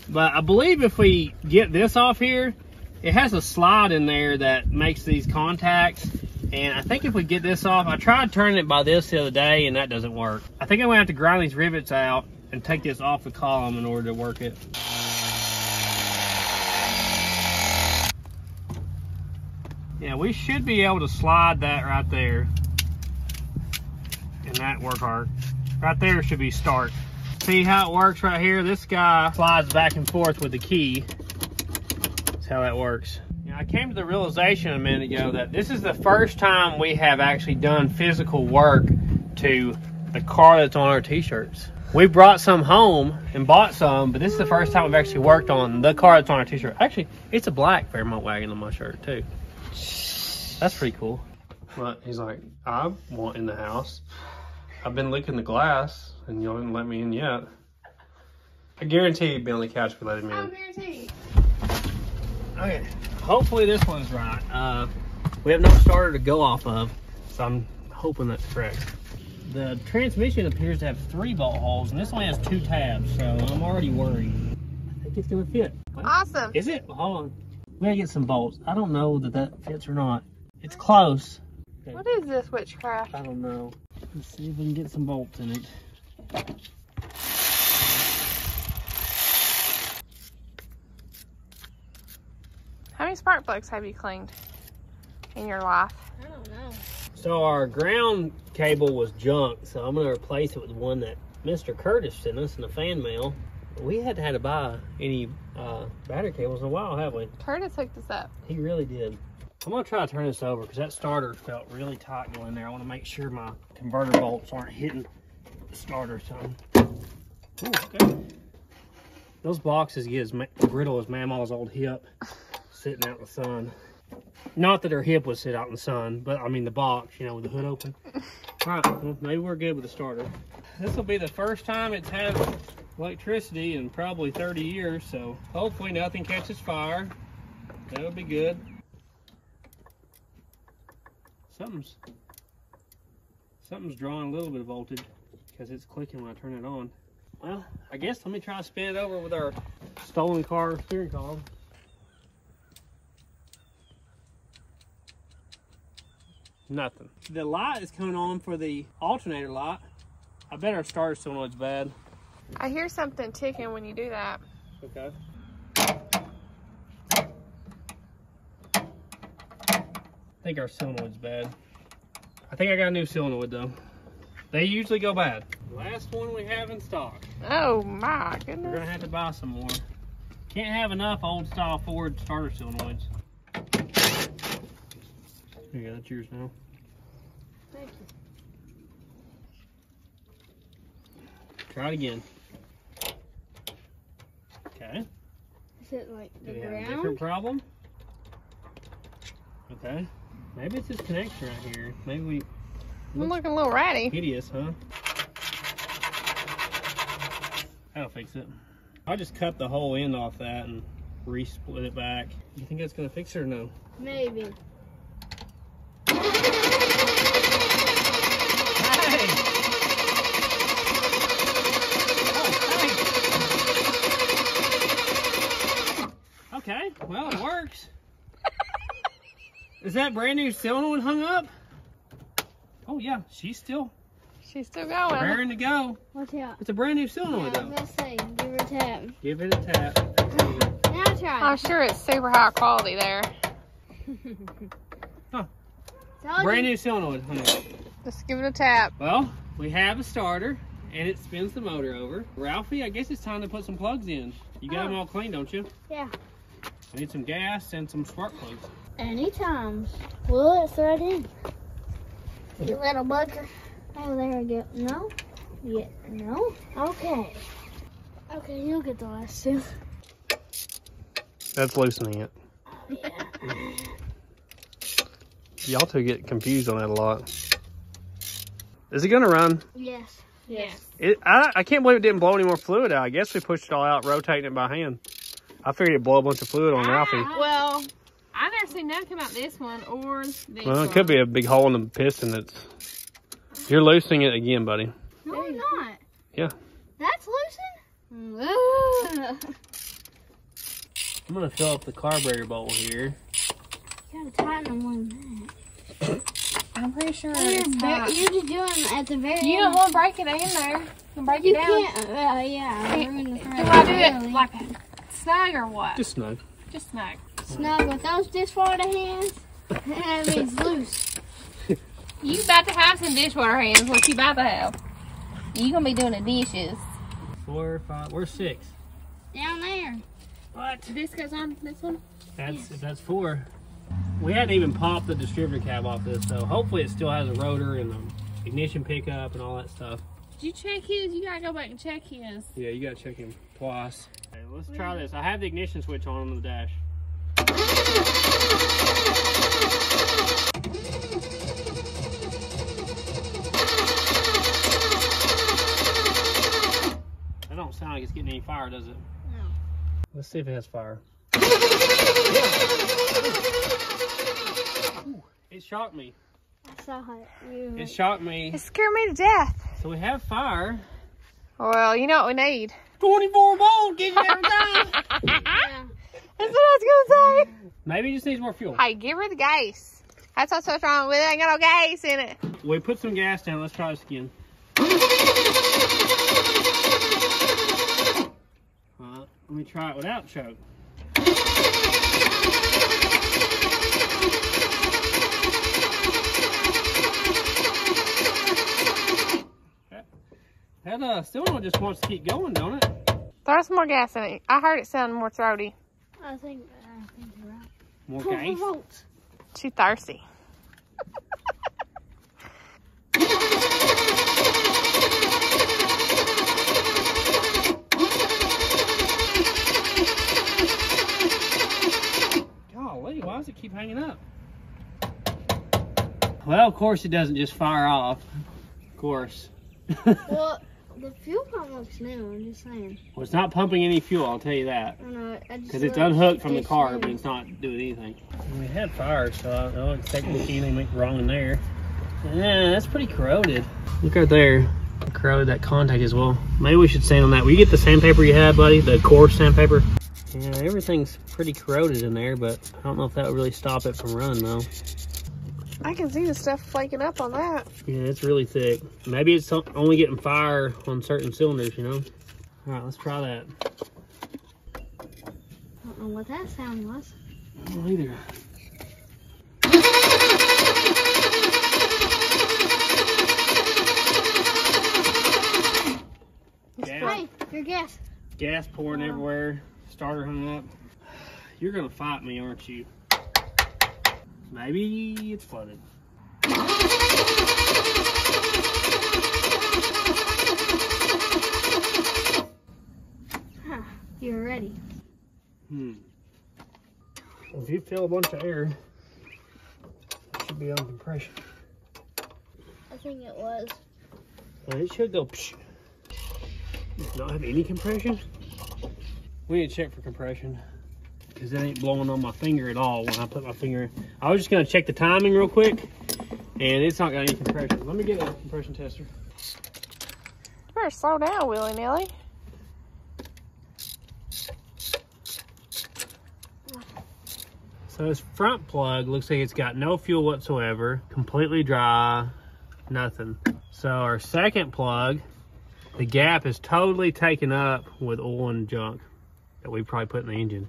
But I believe if we get this off here, it has a slide in there that makes these contacts. And I think if we get this off, I tried turning it by this the other day and that doesn't work. I think I'm gonna have to grind these rivets out and take this off the column in order to work it. Yeah, we should be able to slide that right there. And that work hard. Right there should be start. See how it works right here? This guy slides back and forth with the key. That's how that works. You I came to the realization a minute ago that this is the first time we have actually done physical work to the car that's on our t-shirts. We brought some home and bought some, but this is the first time we've actually worked on the car that's on our t-shirt. Actually, it's a black Fairmont wagon on my shirt too. That's pretty cool. But he's like, I want in the house. I've been licking the glass and you haven't let me in yet. I guarantee you'd be on the couch if you let him I in. guarantee. Okay, hopefully this one's right. Uh, we have no starter to go off of, so I'm hoping that's correct. The transmission appears to have three bolt holes, and this one has two tabs, so I'm already worried. I think it's gonna fit. Awesome. Is it? Hold on. We gotta get some bolts. I don't know that that fits or not. It's close. What is this witchcraft? I don't know. Let's see if we can get some bolts in it. How many spark plugs have you cleaned in your life? I don't know. So our ground cable was junk, so I'm gonna replace it with one that Mr. Curtis sent us in the fan mail. We hadn't had to buy any uh, battery cables in a while, have we? Curtis hooked us up. He really did. I'm gonna try to turn this over because that starter felt really tight going there. I want to make sure my converter bolts aren't hitting the starter some. Ooh, okay. Those boxes get as brittle as Mama's old hip sitting out in the sun. Not that her hip would sit out in the sun, but I mean the box, you know, with the hood open. All right, well, maybe we're good with the starter. This will be the first time it's had electricity in probably 30 years, so hopefully nothing catches fire. That would be good. Something's something's drawing a little bit of voltage because it's clicking when I turn it on. Well, I guess let me try to spin it over with our stolen car steering column. Nothing. The light is coming on for the alternator light. I bet our starter solenoid's bad. I hear something ticking when you do that. Okay. I think our solenoid's bad. I think I got a new solenoid though. They usually go bad. Last one we have in stock. Oh my goodness. We're gonna have to buy some more. Can't have enough old style Ford starter solenoids. Here you go, that's yours now. Thank you. Try it again. Okay. Is it like Do the a ground? different problem? Okay. Maybe it's this connection right here. Maybe we I'm looking a little ratty. hideous, huh? That'll fix it. I just cut the whole end off that and re-split it back. You think that's gonna fix it or no? Maybe. Okay, well it works. Is that brand new solenoid hung up? Oh yeah, she's still She's still going. raring to go. Watch out. It's a brand new Yeah, I solenoid was though. gonna say, give her a tap. Give it a tap. Now try. I'm oh, sure it's super high quality there. Told Brand you. new solenoid hung up. Just give it a tap. Well, we have a starter and it spins the motor over. Ralphie, I guess it's time to put some plugs in. You got oh. them Oh. all clean, don't you? Yeah. I need some gas and some spark plugs. Anytime. Will it thread in? You little bugger. Oh, there we go. No? Yeah. No? Okay. Okay, you'll get the last two. That's loosening it. Yeah. Y'all two get confused on that a lot. Is it gonna run? Yes. Yes. It, I, I can't believe it didn't blow any more fluid out. I guess we pushed it all out, rotating it by hand. I figured it'd blow a bunch of fluid on Ralphie. Well, I've never seen none come out this one or this Well, it could be a big hole in the piston that's... You're loosening it again, buddy. No, I'm not. Yeah. That's loosened? I'm gonna fill up the carburetor bowl here. You gotta tighten them one I'm pretty sure You're, it's ve- hot. you're just doing it at the very You don't want to break it in there. You can break You it down. can't. Uh, yeah, I Do. I do it Really. like a snag or what? Just snug. Just snag. Snug with those dishwater hands. that means loose. You about to have some dishwater hands. What you about to have? You gonna be doing the dishes. Four, five, we're six. Down there. What? This goes on this one. That's that's four. We hadn't even popped the distributor cap off this, so hopefully it still has a rotor and the ignition pickup and all that stuff. Did you check his? You gotta go back and check his. Yeah, you gotta check him twice. Okay, let's try this. I have the ignition switch on on the dash. That don't sound like it's getting any fire, does it? No. Let's see if it has fire. Ooh, it shocked me. I saw it. You. It shocked me. It scared me to death. So we have fire. Well, you know what we need. 24 volt, get you every time. Yeah. That's what I was gonna say. Maybe it just needs more fuel. Hey, give her the gas. That's what's so wrong with it. Ain't got no gas in it. We put some gas down. Let's try this again. Uh, let me try it without choke. That- That uh, cylinder just wants to keep going, don't it? Throw some more gas in it. I heard it sound more throaty. I think. Uh, I think you're right. More 24 gas. Too thirsty. Golly, why does it keep hanging up? Well, of course it doesn't just fire off. Of course. Well, the fuel pump looks new. I'm just saying. Well, it's not pumping any fuel, I'll tell you that. I know. I just Because it's unhooked from the It's car, new. but it's not doing anything. We had fire, so I don't expect to see anything wrong in there. Yeah, that's pretty corroded. Look right there. It corroded that contact as well. Maybe we should sand on that. Will you get the sandpaper you had, buddy? The coarse sandpaper? Yeah, everything's pretty corroded in there, but I don't know if that would really stop it from running, though. I can see the stuff flaking up on that. Yeah, it's really thick. Maybe it's only getting fire on certain cylinders, you know? All right, let's try that. I don't know what that sound was. I don't either. Gas, Hey, your gas. gas pouring everywhere. Starter hung up. You're gonna fight me, aren't you? Maybe it's flooded. Huh, You're ready. Hmm. Well, if you feel a bunch of air, it should be on compression. I think it was. Well, it should go. Psh. Does not have any compression. We need to check for compression because it ain't blowing on my finger at all when I put my finger. in. I was just gonna check the timing real quick, and it's not got any compression. Let me get a compression tester. Better slow down, Willy Nilly. So this front plug looks like it's got no fuel whatsoever, completely dry, nothing. So our second plug, the gap is totally taken up with oil and junk that we probably put in the engine.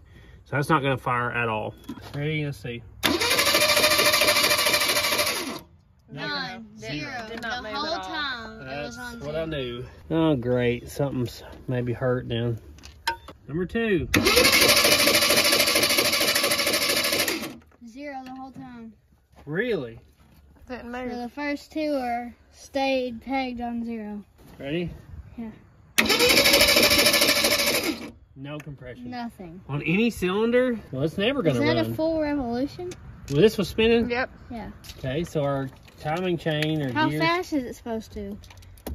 So that's not gonna fire at all. Ready, let's see. None. Zero. did The not move whole time That's what. I knew. Oh great, something's maybe hurt now. Number two. Zero the whole time. Really? Didn't So the first two are stayed pegged on zero. Ready? Yeah. No compression. Nothing. On any cylinder? Well, it's never gonna run. Is that a full revolution? well, this was spinning? Yep. Yeah. Okay, so our timing chain or How gears. fast is it supposed to?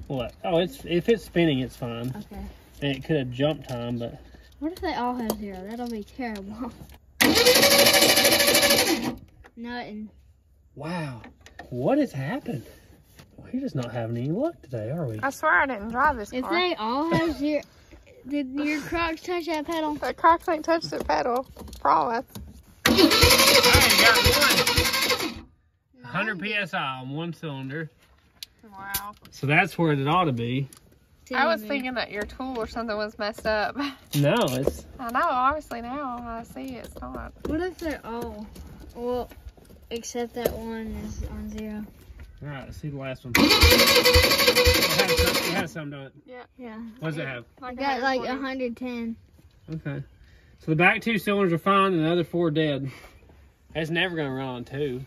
What? Oh, it's if it's spinning, it's fine. Okay. And it could have jump time, but What if they all have zero? That'll be terrible. Nothing. wow, what has happened? We're just not having any luck today, are we? I swear I didn't drive this If car. they all have zero, did your Crocs touch that pedal? The Crocs ain't touched the pedal. Promise. Hey, got one. 100 psi on one cylinder, Wow. so that's where it ought to be. I was thinking that your tool or something was messed up. No, it's I know, obviously now I see it's not. What if they're all? Well, except that one is on zero. All right. Let's see the last one. It has some, it has some, don't it? Yeah. Yeah. What does it have? I got like 110. Okay. So the back two cylinders are fine, and the other four dead. It's never gonna run on two.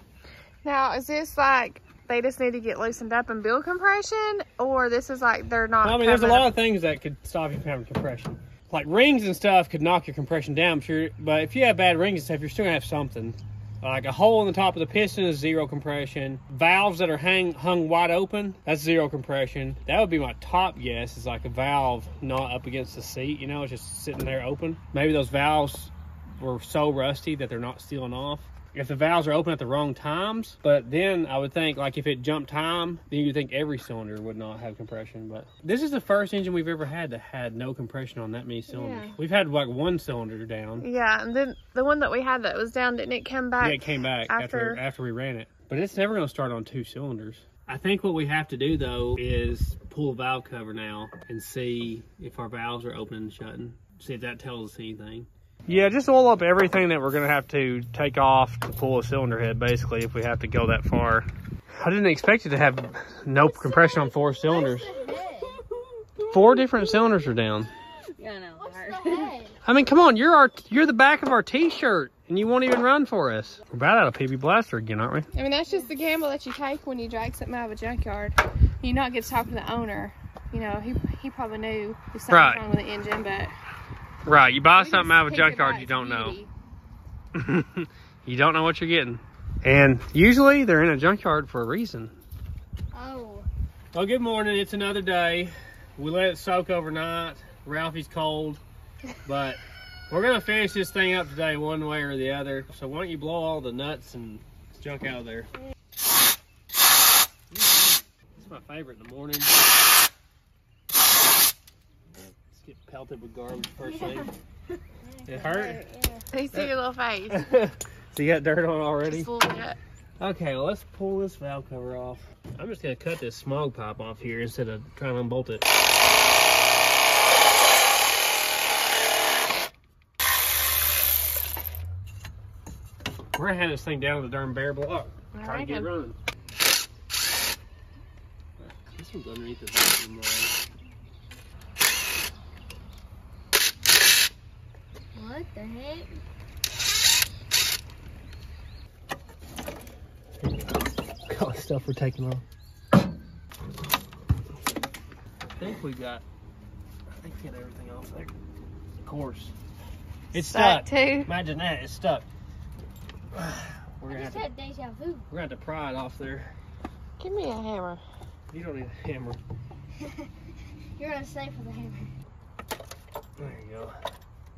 Now, is this like they just need to get loosened up and build compression, or this is like they're not? Well, I mean, there's a coming lot of things that could stop you from having compression. Like rings and stuff could knock your compression down. But if you have bad rings and stuff, you're still gonna have something. Like a hole in the top of the piston is zero compression. Valves that are hang, hung wide open, that's zero compression. That would be my top guess. Is like a valve not up against the seat. You know, it's just sitting there open. Maybe those valves were so rusty that they're not sealing off. If the valves are open at the wrong times, but then I would think like if it jumped time, then you'd think every cylinder would not have compression. But this is the first engine we've ever had that had no compression on that many cylinders. Yeah. We've had like one cylinder down. Yeah, and then the one that we had that was down, didn't it come back? Yeah, it came back after after- after we ran it. But it's never going to start on two cylinders. I think what we have to do though is pull a valve cover now and see if our valves are open and shutting. See if that tells us anything. Yeah, just oil up everything that we're going to have to take off to pull a cylinder head, basically, if we have to go that far. I didn't expect it to have no compression on four cylinders. Four different cylinders are down. Yeah, no. What's the head? I mean, come on, you're our you're the back of our T-shirt, and you won't even run for us. We're about out of PB Blaster again, aren't we? I mean, that's just the gamble that you take when you drag something out of a junkyard. You not get to talk to the owner. You know, he he probably knew if something Right. was wrong with the engine, but Right, you buy we something out of a pick it junkyard you don't know. you don't know what you're getting. And usually they're in a junkyard for a reason. Oh. Well, good morning. It's another day. We let it soak overnight. Ralphie's cold, but we're gonna finish this thing up today one way or the other. So why don't you blow all the nuts and junk out of there? It's my favorite in the morning. Let's get pelted with garbage first thing. It hurt? They see your little face. so you got dirt on already? Just a bit. Okay, well, let's pull this valve cover off. I'm just gonna cut this smog pipe off here instead of trying to unbolt it. We're gonna have this thing down to the darn bare block. I Try to get reckon. running. This one's underneath the vacuum line. What the heck? Look at all the stuff we're taking off. I think we got. I think we got everything off there. Of course. It's Stuck stuck. too. Imagine that. It's stuck. We're gonna, have just to, had deja vu. we're gonna have to pry it off there. Give me a hammer. You don't need a hammer. You're gonna stay for the hammer. There you go.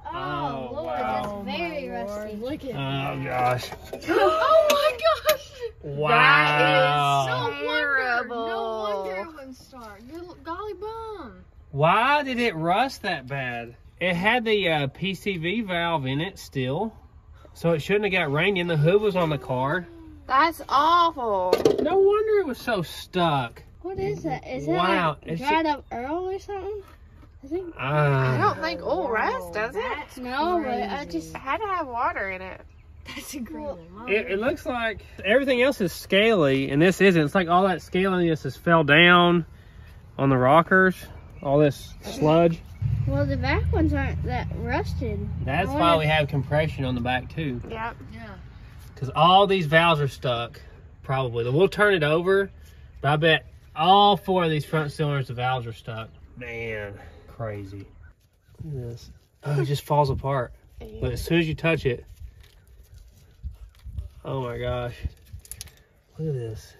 Oh, Oh, Lord, wow. that's very rusty. Look at Oh gosh. Oh my gosh! Wow. That is terrible. No wonder it wouldn't start. Good golly bum. Why did it rust that bad? It had the uh, PCV valve in it still, so it shouldn't have got rained in. The hood was on the car. That's awful. No wonder it was so stuck. What is that? Is that Wow, like it's dried up Earl or something? I think. I Ah. don't think oil rust, does it? No, but I just. It had to have water in it. That's incredible. It, it looks like everything else is scaly, and this isn't. It's like all that scaliness has fell down on the rockers. All this sludge. Well, the back ones aren't that rusted. That's I why we have compression on the back too, Yep. Yeah. because all these valves are stuck. Probably. We'll turn it over, but I bet all four of these front cylinders, the valves are stuck. Man, crazy. Look at this. Oh, it just falls apart. But as soon as you touch it, oh my gosh. Look at this.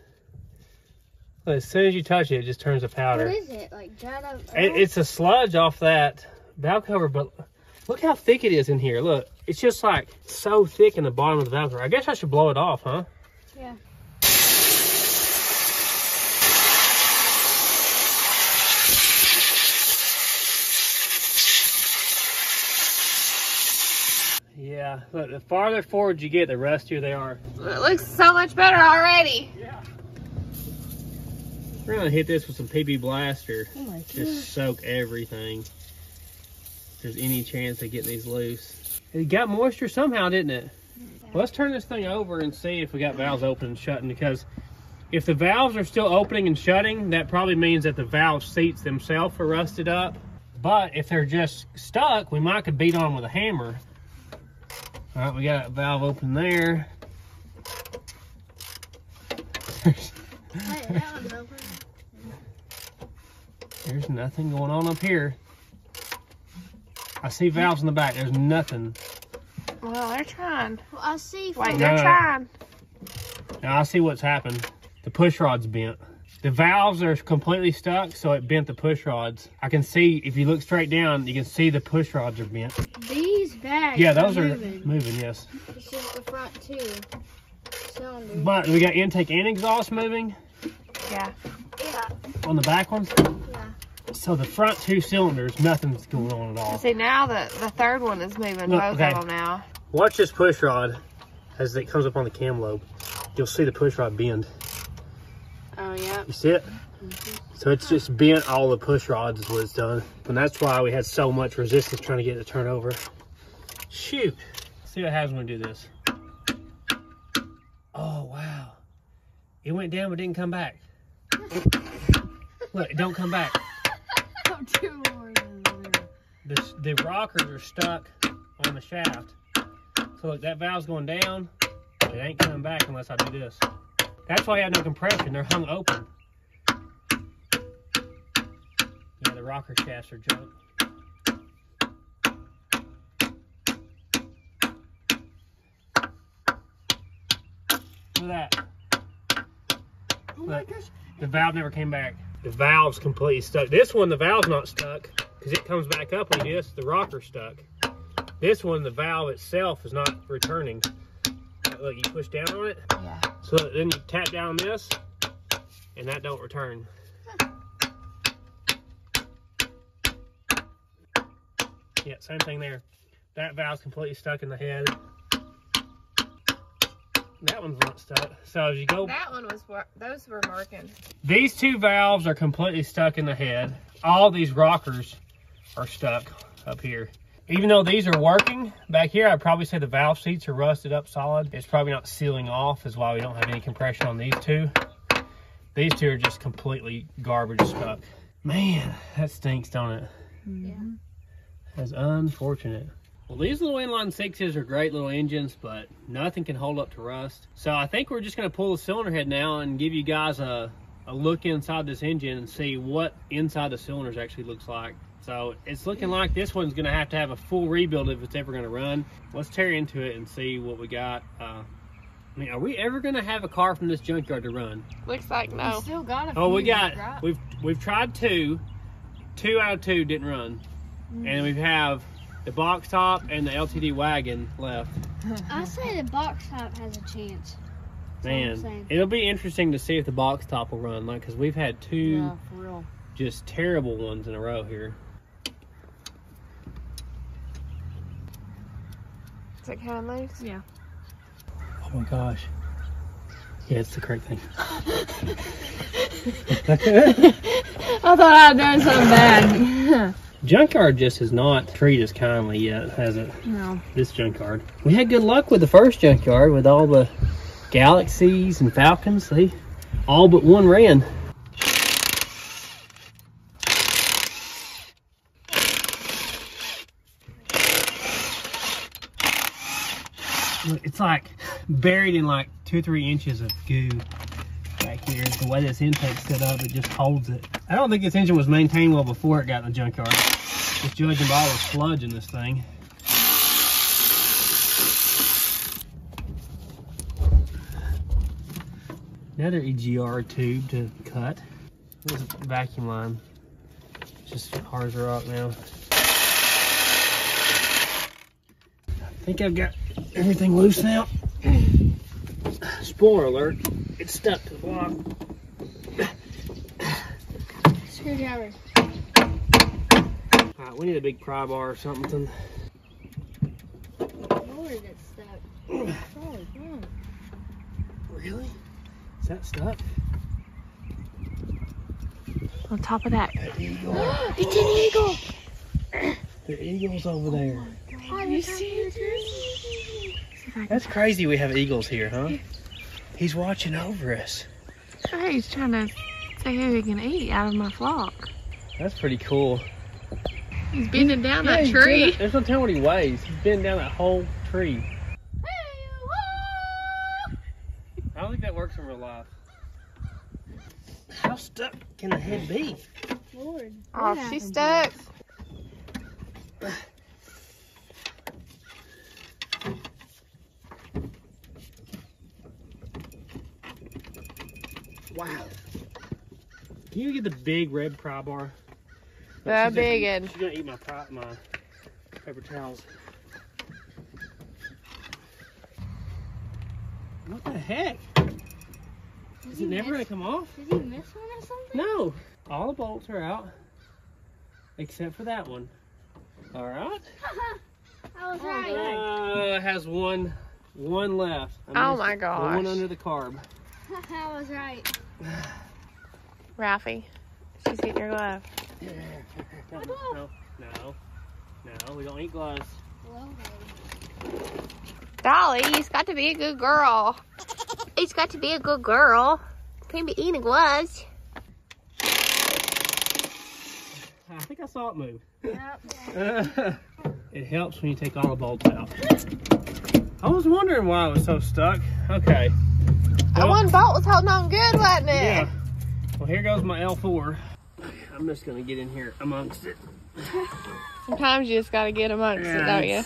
Look, as soon as you touch it, it just turns to powder. What is it? Like dried up? It, it's a sludge off that valve cover, but look how thick it is in here. Look, it's just like so thick in the bottom of the valve cover. I guess I should blow it off, huh? Yeah. Yeah, look, the farther forward you get, the rustier they are. It looks so much better already. Yeah. We're gonna hit this with some PB Blaster. Oh my Just soak everything. If there's any chance of getting these loose. It got moisture somehow, didn't it? Well, let's turn this thing over and see if we got valves open and shutting because if the valves are still opening and shutting, that probably means that the valve seats themselves are rusted up. But if they're just stuck, we might could beat on with a hammer. All right, we got a valve open there. Hey, that one's open. There's nothing going on up here. I see valves in the back. There's nothing. Well, they're trying. Well, I see. Wait, from- they're No. trying. Now I see what's happened. The push rod's bent. The valves are completely stuck, so it bent the push rods. I can see, if you look straight down, you can see the push rods are bent. These bags. Yeah, those are moving. moving, yes. It's just the front two cylinders. But we got intake and exhaust moving Yeah. yeah. on the back ones. Yeah. So the front two cylinders, nothing's going on at all. See, now the, the third one is moving, Look, both okay. of them now. Watch this push rod as it comes up on the cam lobe. You'll see the push rod bend. Oh, yeah. You see it? Mm-hmm. So it's just bent all the push rods is what done. And that's why we had so much resistance trying to get it to turn over. Shoot. See what happens when we do this. Oh, wow. It went down but didn't come back. Look, it don't come back. I'm too worried. The, the rockers are stuck on the shaft. So look, that valve's going down. It ain't coming back unless I do this. That's why I have no compression. They're hung open. Yeah, the rocker shafts are junk. Look at that. Oh my Look, gosh. the valve never came back. The valve's completely stuck. This one, the valve's not stuck because it comes back up like this. The rocker's stuck. This one, the valve itself is not returning. Look, you push down on it. Yeah. So then you tap down this, and that don't return. Yeah, same thing there. That valve's completely stuck in the head. That one's not stuck. So as you go, That one was, those were working. these two valves are completely stuck in the head. All these rockers are stuck up here. Even though these are working back here, I'd probably say the valve seats are rusted up solid. It's probably not sealing off is why we don't have any compression on these two. These two are just completely garbage stuck. Man, that stinks, don't it? Mm-hmm. Yeah. That's unfortunate. Well, these little inline sixes are great little engines, but nothing can hold up to rust. So I think we're just gonna pull the cylinder head now and give you guys a, a look inside this engine and see what inside the cylinders actually looks like. So it's looking like this one's gonna have to have a full rebuild if it's ever gonna run. Let's tear into it and see what we got. Uh, I mean, are we ever gonna have a car from this junkyard to run? Looks like no. Still got a Oh, we got right? we've we've tried two, two out of two didn't run, and we have the box top and the LTD wagon left. I say the box top has a chance. what I'm Man, it'll be interesting to see if the box top will run, like because we've had two Yeah, real. just terrible ones in a row here. Is it kind of loose? Yeah. Oh my gosh. Yeah, it's the correct thing. I thought I'd done something bad. Junkyard just has not treated us kindly yet, has it? no. This junkyard. We had good luck with the first junkyard with all the Galaxies and Falcons. They all but one ran. It's like buried in like two, three inches of goo The way this intake's set up, it just holds it. I don't think this engine was maintained well before it got in the junkyard. Just judging by all the sludge in this thing. Another EGR tube to cut. This vacuum line. Just hard as rock now. I think I've got everything loose now. Spoiler alert, it's stuck to the block. Screwdriver. Alright, we need a big pry bar or something. Lord, it's stuck. Oh, God. Really? Is that stuck? On top of that. Eagle. it's an eagle. The eagle's over there. Have you seen this? That's crazy we have eagles here, huh? He's watching over us. Sure, he's trying to see who he can eat out of my flock. That's pretty cool. He's bending down that tree. There's no telling what he weighs. He's been down that whole tree. I don't think that works in real life. How stuck can the head be? Lord. Oh, she's stuck. Wow. Can you get the big red pry bar? The She's big one. She's gonna eat my pry, my paper towels. What the heck? Is it never gonna come off? Did he miss one or something? No. All the bolts are out. Except for that one. Alright. I was Oh, right. Uh, has one one left. I Oh my it. The one under the carb. I was right. Ralphie, she's eating your glove. No, no, no, no, we don't eat gloves. Dolly, he's got to be a good girl. He's got to be a good girl. Can't be eating gloves. I think I saw it move. Yep. it helps when you take all the bolts out. I was wondering why I was so stuck. Okay. That Well, one bolt was holding on good, wasn't it? Yeah. Well, here goes my L4. I'm just gonna get in here amongst it. Sometimes you just gotta get amongst it, don't you?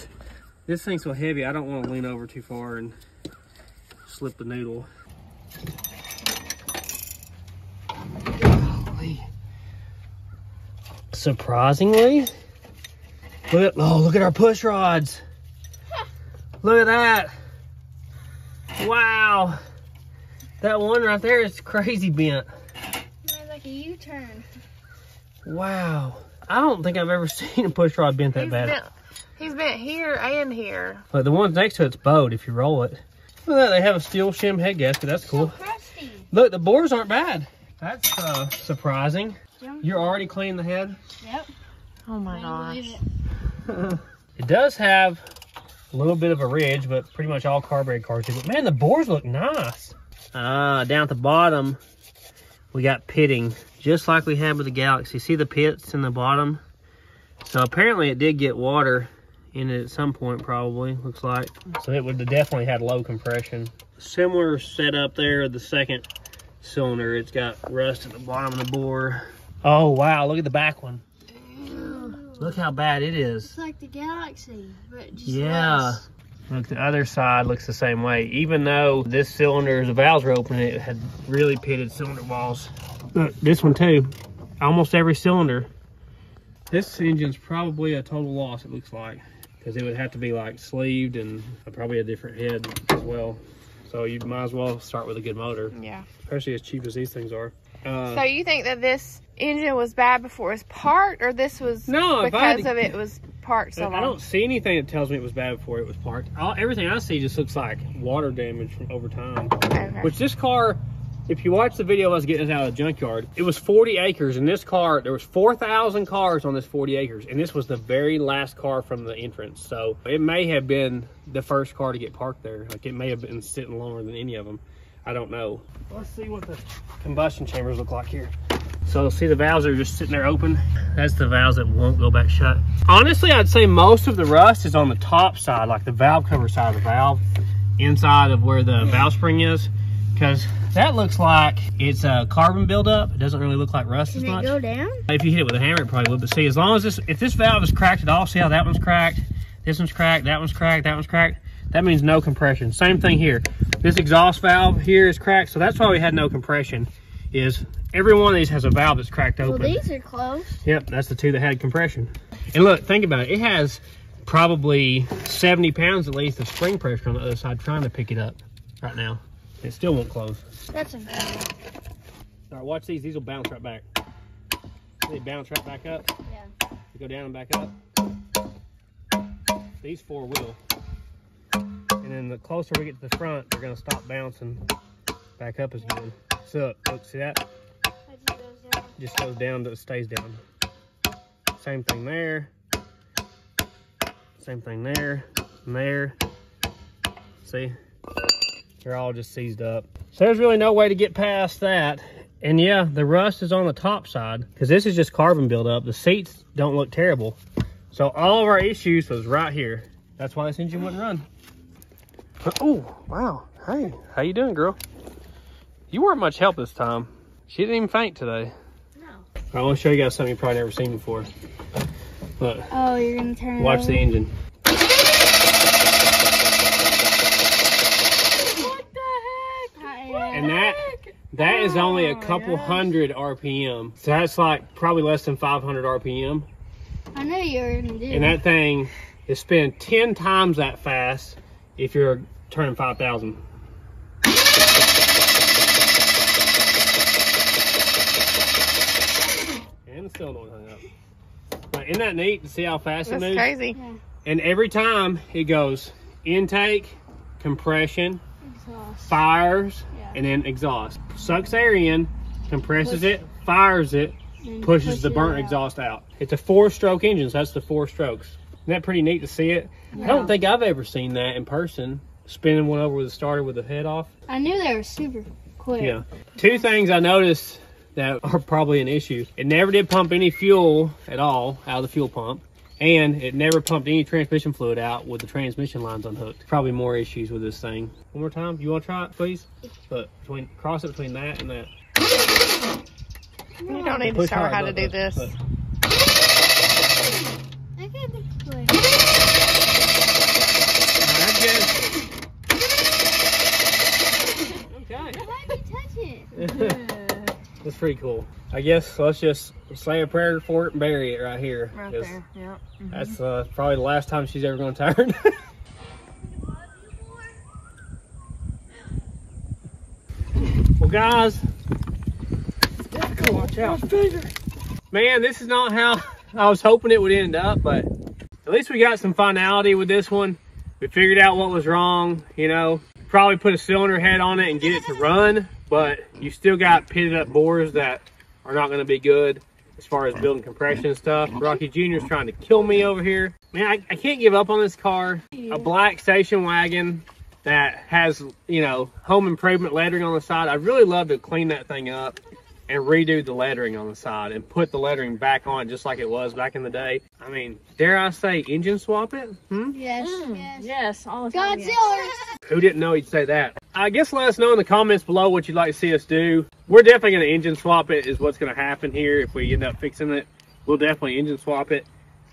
This thing's so heavy, I don't want to lean over too far and slip the noodle. Golly. Surprisingly, look at oh look at our push rods. Look at that. Wow. That one right there is crazy bent. Made like a U-turn. Wow. I don't think I've ever seen a push rod bent that He's bad. been, he's been here and here. But the ones next to it's bowed if you roll it. Look at that, they have a steel shim head gasket. That's cool. crusty. Look, the bores aren't bad. That's uh, surprising. Yeah. You're already cleaning the head. Yep. Oh my gosh. it. It does have a little bit of a ridge, but pretty much all carbureted cars do. But man, the bores look nice. Ah, down at the bottom, we got pitting, just like we had with the Galaxie. See the pits in the bottom? So apparently it did get water in it at some point, probably, looks like. So it would have definitely had low compression. Similar setup there, the second cylinder. It's got rust at the bottom of the bore. Oh, wow, look at the back one. Look how bad it is. It's like the Galaxie, but just Yeah. less. Look, the other side looks the same way. Even though this cylinder, the valves were open, it had really pitted cylinder walls. Look, this one too. Almost every cylinder. This engine's probably a total loss, it looks like. Because it would have to be like sleeved and probably a different head as well. So you might as well start with a good motor, Yeah. especially as cheap as these things are. Uh, So you think that this engine was bad before it was parked, or this was No, if I had because to- of it was parked so I long? don't see anything that tells me it was bad before it was parked. All, everything I see just looks like water damage from over time. Okay. Which this car, if you watch the video of us getting this out of the junkyard, it was 40 acres. And this car, there was 4,000 cars on this 40 acres. And this was the very last car from the entrance. So it may have been the first car to get parked there. Like it may have been sitting longer than any of them. I don't know. Let's see what the combustion chambers look like here. So see the valves are just sitting there open. That's the valves that won't go back shut. Honestly, I'd say most of the rust is on the top side, like the valve cover side of the valve, inside of where the valve spring is. Because That looks like it's a carbon buildup. It doesn't really look like rust as Can it much. go down? If you hit it with a hammer, it probably would. But see, as long as this, if this valve is cracked at all, see how that one's cracked, this one's cracked, that one's cracked, that one's cracked. That means no compression. Same thing here. This exhaust valve here is cracked, so that's why we had no compression. Is every one of these has a valve that's cracked open. Well, these are closed. Yep, that's the two that had compression. And look, think about it. It has probably 70 pounds at least of spring pressure on the other side trying to pick it up right now. It still won't close. That's incredible. All right, watch these. These will bounce right back. They bounce right back up. Yeah. They go down and back up. These four will. And then the closer we get to the front, they're gonna stop bouncing back up as again. So look, see that? Just goes down. To stays down. Same thing there. Same thing there. And there. See? They're all just seized up. So there's really no way to get past that. And yeah, the rust is on the top side because this is just carbon buildup. The seats don't look terrible. So all of our issues was right here. That's why this engine wouldn't run. Oh, wow. Hey, how you doing, girl? You weren't much help this time. She didn't even faint today. No. I want to show you guys something you've probably never seen before. Look, Oh, you're gonna turn it watch over? the engine. What the heck? And that that is oh, only a couple hundred RPM. So that's like probably less than 500 RPM. I know you were gonna do And that thing is spinning 10 times that fast if you're turning 5,000. And it's still not hung up. But isn't that neat to see how fast it moves? That's moves? crazy. And every time it goes intake, compression, Exhaust. fires, Yeah. and then exhaust. Sucks air in, compresses it, fires it, Then pushes push the it burnt out. exhaust out. It's a four stroke engine, so that's the four strokes. Isn't that pretty neat to see it? I don't think I've ever seen that in person. Spinning one over with a starter with the head off. I knew they were super quick. Yeah. Two things I noticed that are probably an issue. It never did pump any fuel at all out of the fuel pump. And it never pumped any transmission fluid out with the transmission lines unhooked. Probably more issues with this thing. One more time. You want to try it, please? But between cross it between that and that. You don't need to Push show her how to do look, this. look. I can't think quick. That's good. Okay. Why did you touch it? That's pretty cool. I guess let's just say a prayer for it and bury it right here. Right there. Yeah. That's uh, probably the last time she's ever going to turn. well, guys, watch out. Man, this is not how I was hoping it would end up, but at least we got some finality with this one. We figured out what was wrong, you know. Probably put a cylinder head on it and get it to run, but you still got pitted up bores that are not going to be good as far as building compression and stuff. Rocky Jr. is trying to kill me over here. Man, I, I can't give up on this car. A black station wagon that has, you know, home improvement lettering on the side. I'd really love to clean that thing up and redo the lettering on the side and put the lettering back on just like it was back in the day. I mean, dare I say engine swap it? Hmm? Yes, Mm, yes. Yes, all the time. yes. Godzilla. Who didn't know he'd say that? I guess let us know in the comments below what you'd like to see us do. We're definitely going to engine swap it is what's going to happen here if we end up fixing it. We'll definitely engine swap it.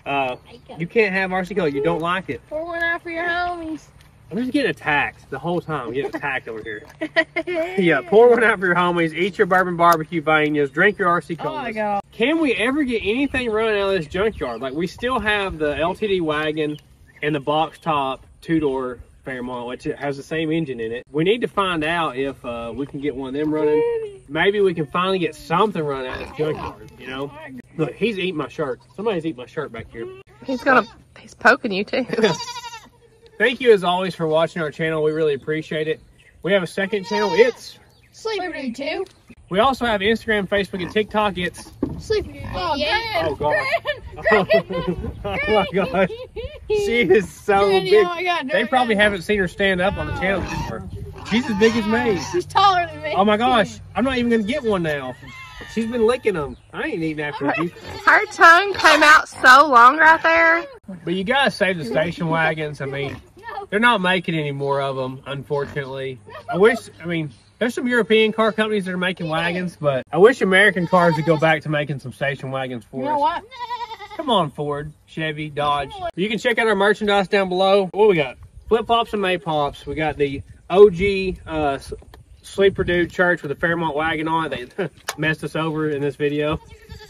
Uh, you can't have RC Cola. You don't like it. Pour one out for your homies. I'm just getting attacked the whole time. I'm getting attacked over here. Yeah, pour one out for your homies. Eat your bourbon barbecue vanias. Drink your RC Oh my god. Can we ever get anything running out of this junkyard? Like we still have the LTD wagon and the box top two door Fairmont, which has the same engine in it. We need to find out if uh, we can get one of them running. Maybe we can finally get something running out of this junkyard. You know, look, he's eating my shirt. Somebody's eating my shirt back here. He's gonna. He's poking you too. Thank you as always for watching our channel. We really appreciate it. We have a second channel. It's Sleeper Dude too. we also have Instagram, Facebook, and TikTok. It's Sleeper Dude. Oh, yeah. oh, oh god. Oh, oh my gosh. She is so big. Oh my god. They probably haven't seen her stand up on the channel oh. before. She's as big as me. She's taller than me. Oh my gosh. I'm not even gonna get one now. She's been licking them. I ain't eating after these. Her tongue came out so long right there. But you gotta save the station wagons. I mean, No. they're not making any more of them, unfortunately. I wish, I mean, There's some European car companies that are making wagons, but I wish American cars would go back to making some station wagons for You us. know what? Come on, Ford, Chevy, Dodge. You can check out our merchandise down below. What we got? Flip flops and Maypops. We got the OG uh, Sleeper Dude Church with the Fairmont wagon on it. They messed us over in this video.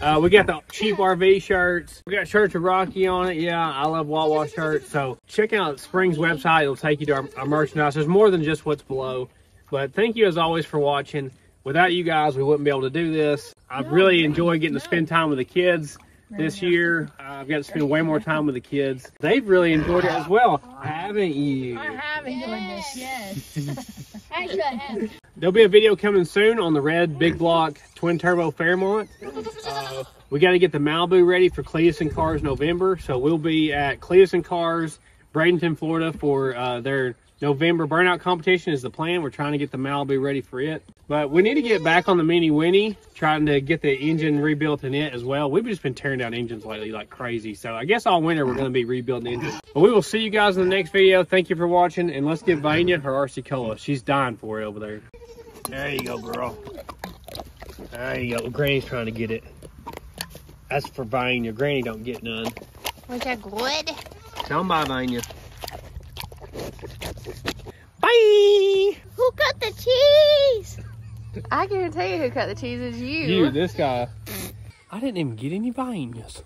Uh, we got the cheap RV shirts. We got Church of Rocky on it. Yeah, I love Wawa shirts. So check out Spring's website. It'll take you to our, our merchandise. There's more than just what's below. But thank you as always for watching. Without you guys, we wouldn't be able to do this. I've really enjoyed getting to spend time with the kids this year. I've got to spend way more time with the kids. They've really enjoyed it as well, haven't you? I have enjoyed this, yes. Actually, I have. There'll be a video coming soon on the red big block twin turbo Fairmont. Uh, we got to get the Malibu ready for Cleetus and Cars November, so we'll be at Cleetus and Cars, Bradenton, Florida for uh, their November burnout competition. Is the plan? We're trying to get the Malibu ready for it, but we need to get back on the Minnie Winnie, trying to get the engine rebuilt in it as well. We've just been tearing down engines lately like crazy, so I guess all winter we're going to be rebuilding engines. But we will see you guys in the next video. Thank you for watching, and let's give Vanya her RC Cola. She's dying for it over there. There you go, girl. There you go. Granny's trying to get it. That's for Vanya. Granny don't get none. Was that good? Tell 'em bye, Vanya. Bye! Who cut the cheese? I guarantee you who cut the cheese is you. You, this guy. I didn't even get any Vanyas.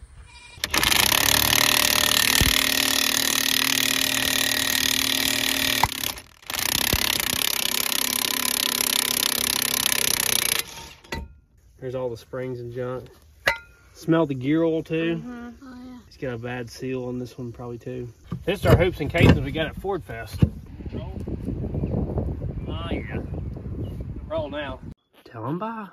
There's all the springs and junk. Smell the gear oil too. Mm-hmm. Oh, yeah. It's got a bad seal on this one probably too. This is our hoops and cases we got at Ford Fest. Oh yeah. Roll now. Tell them bye.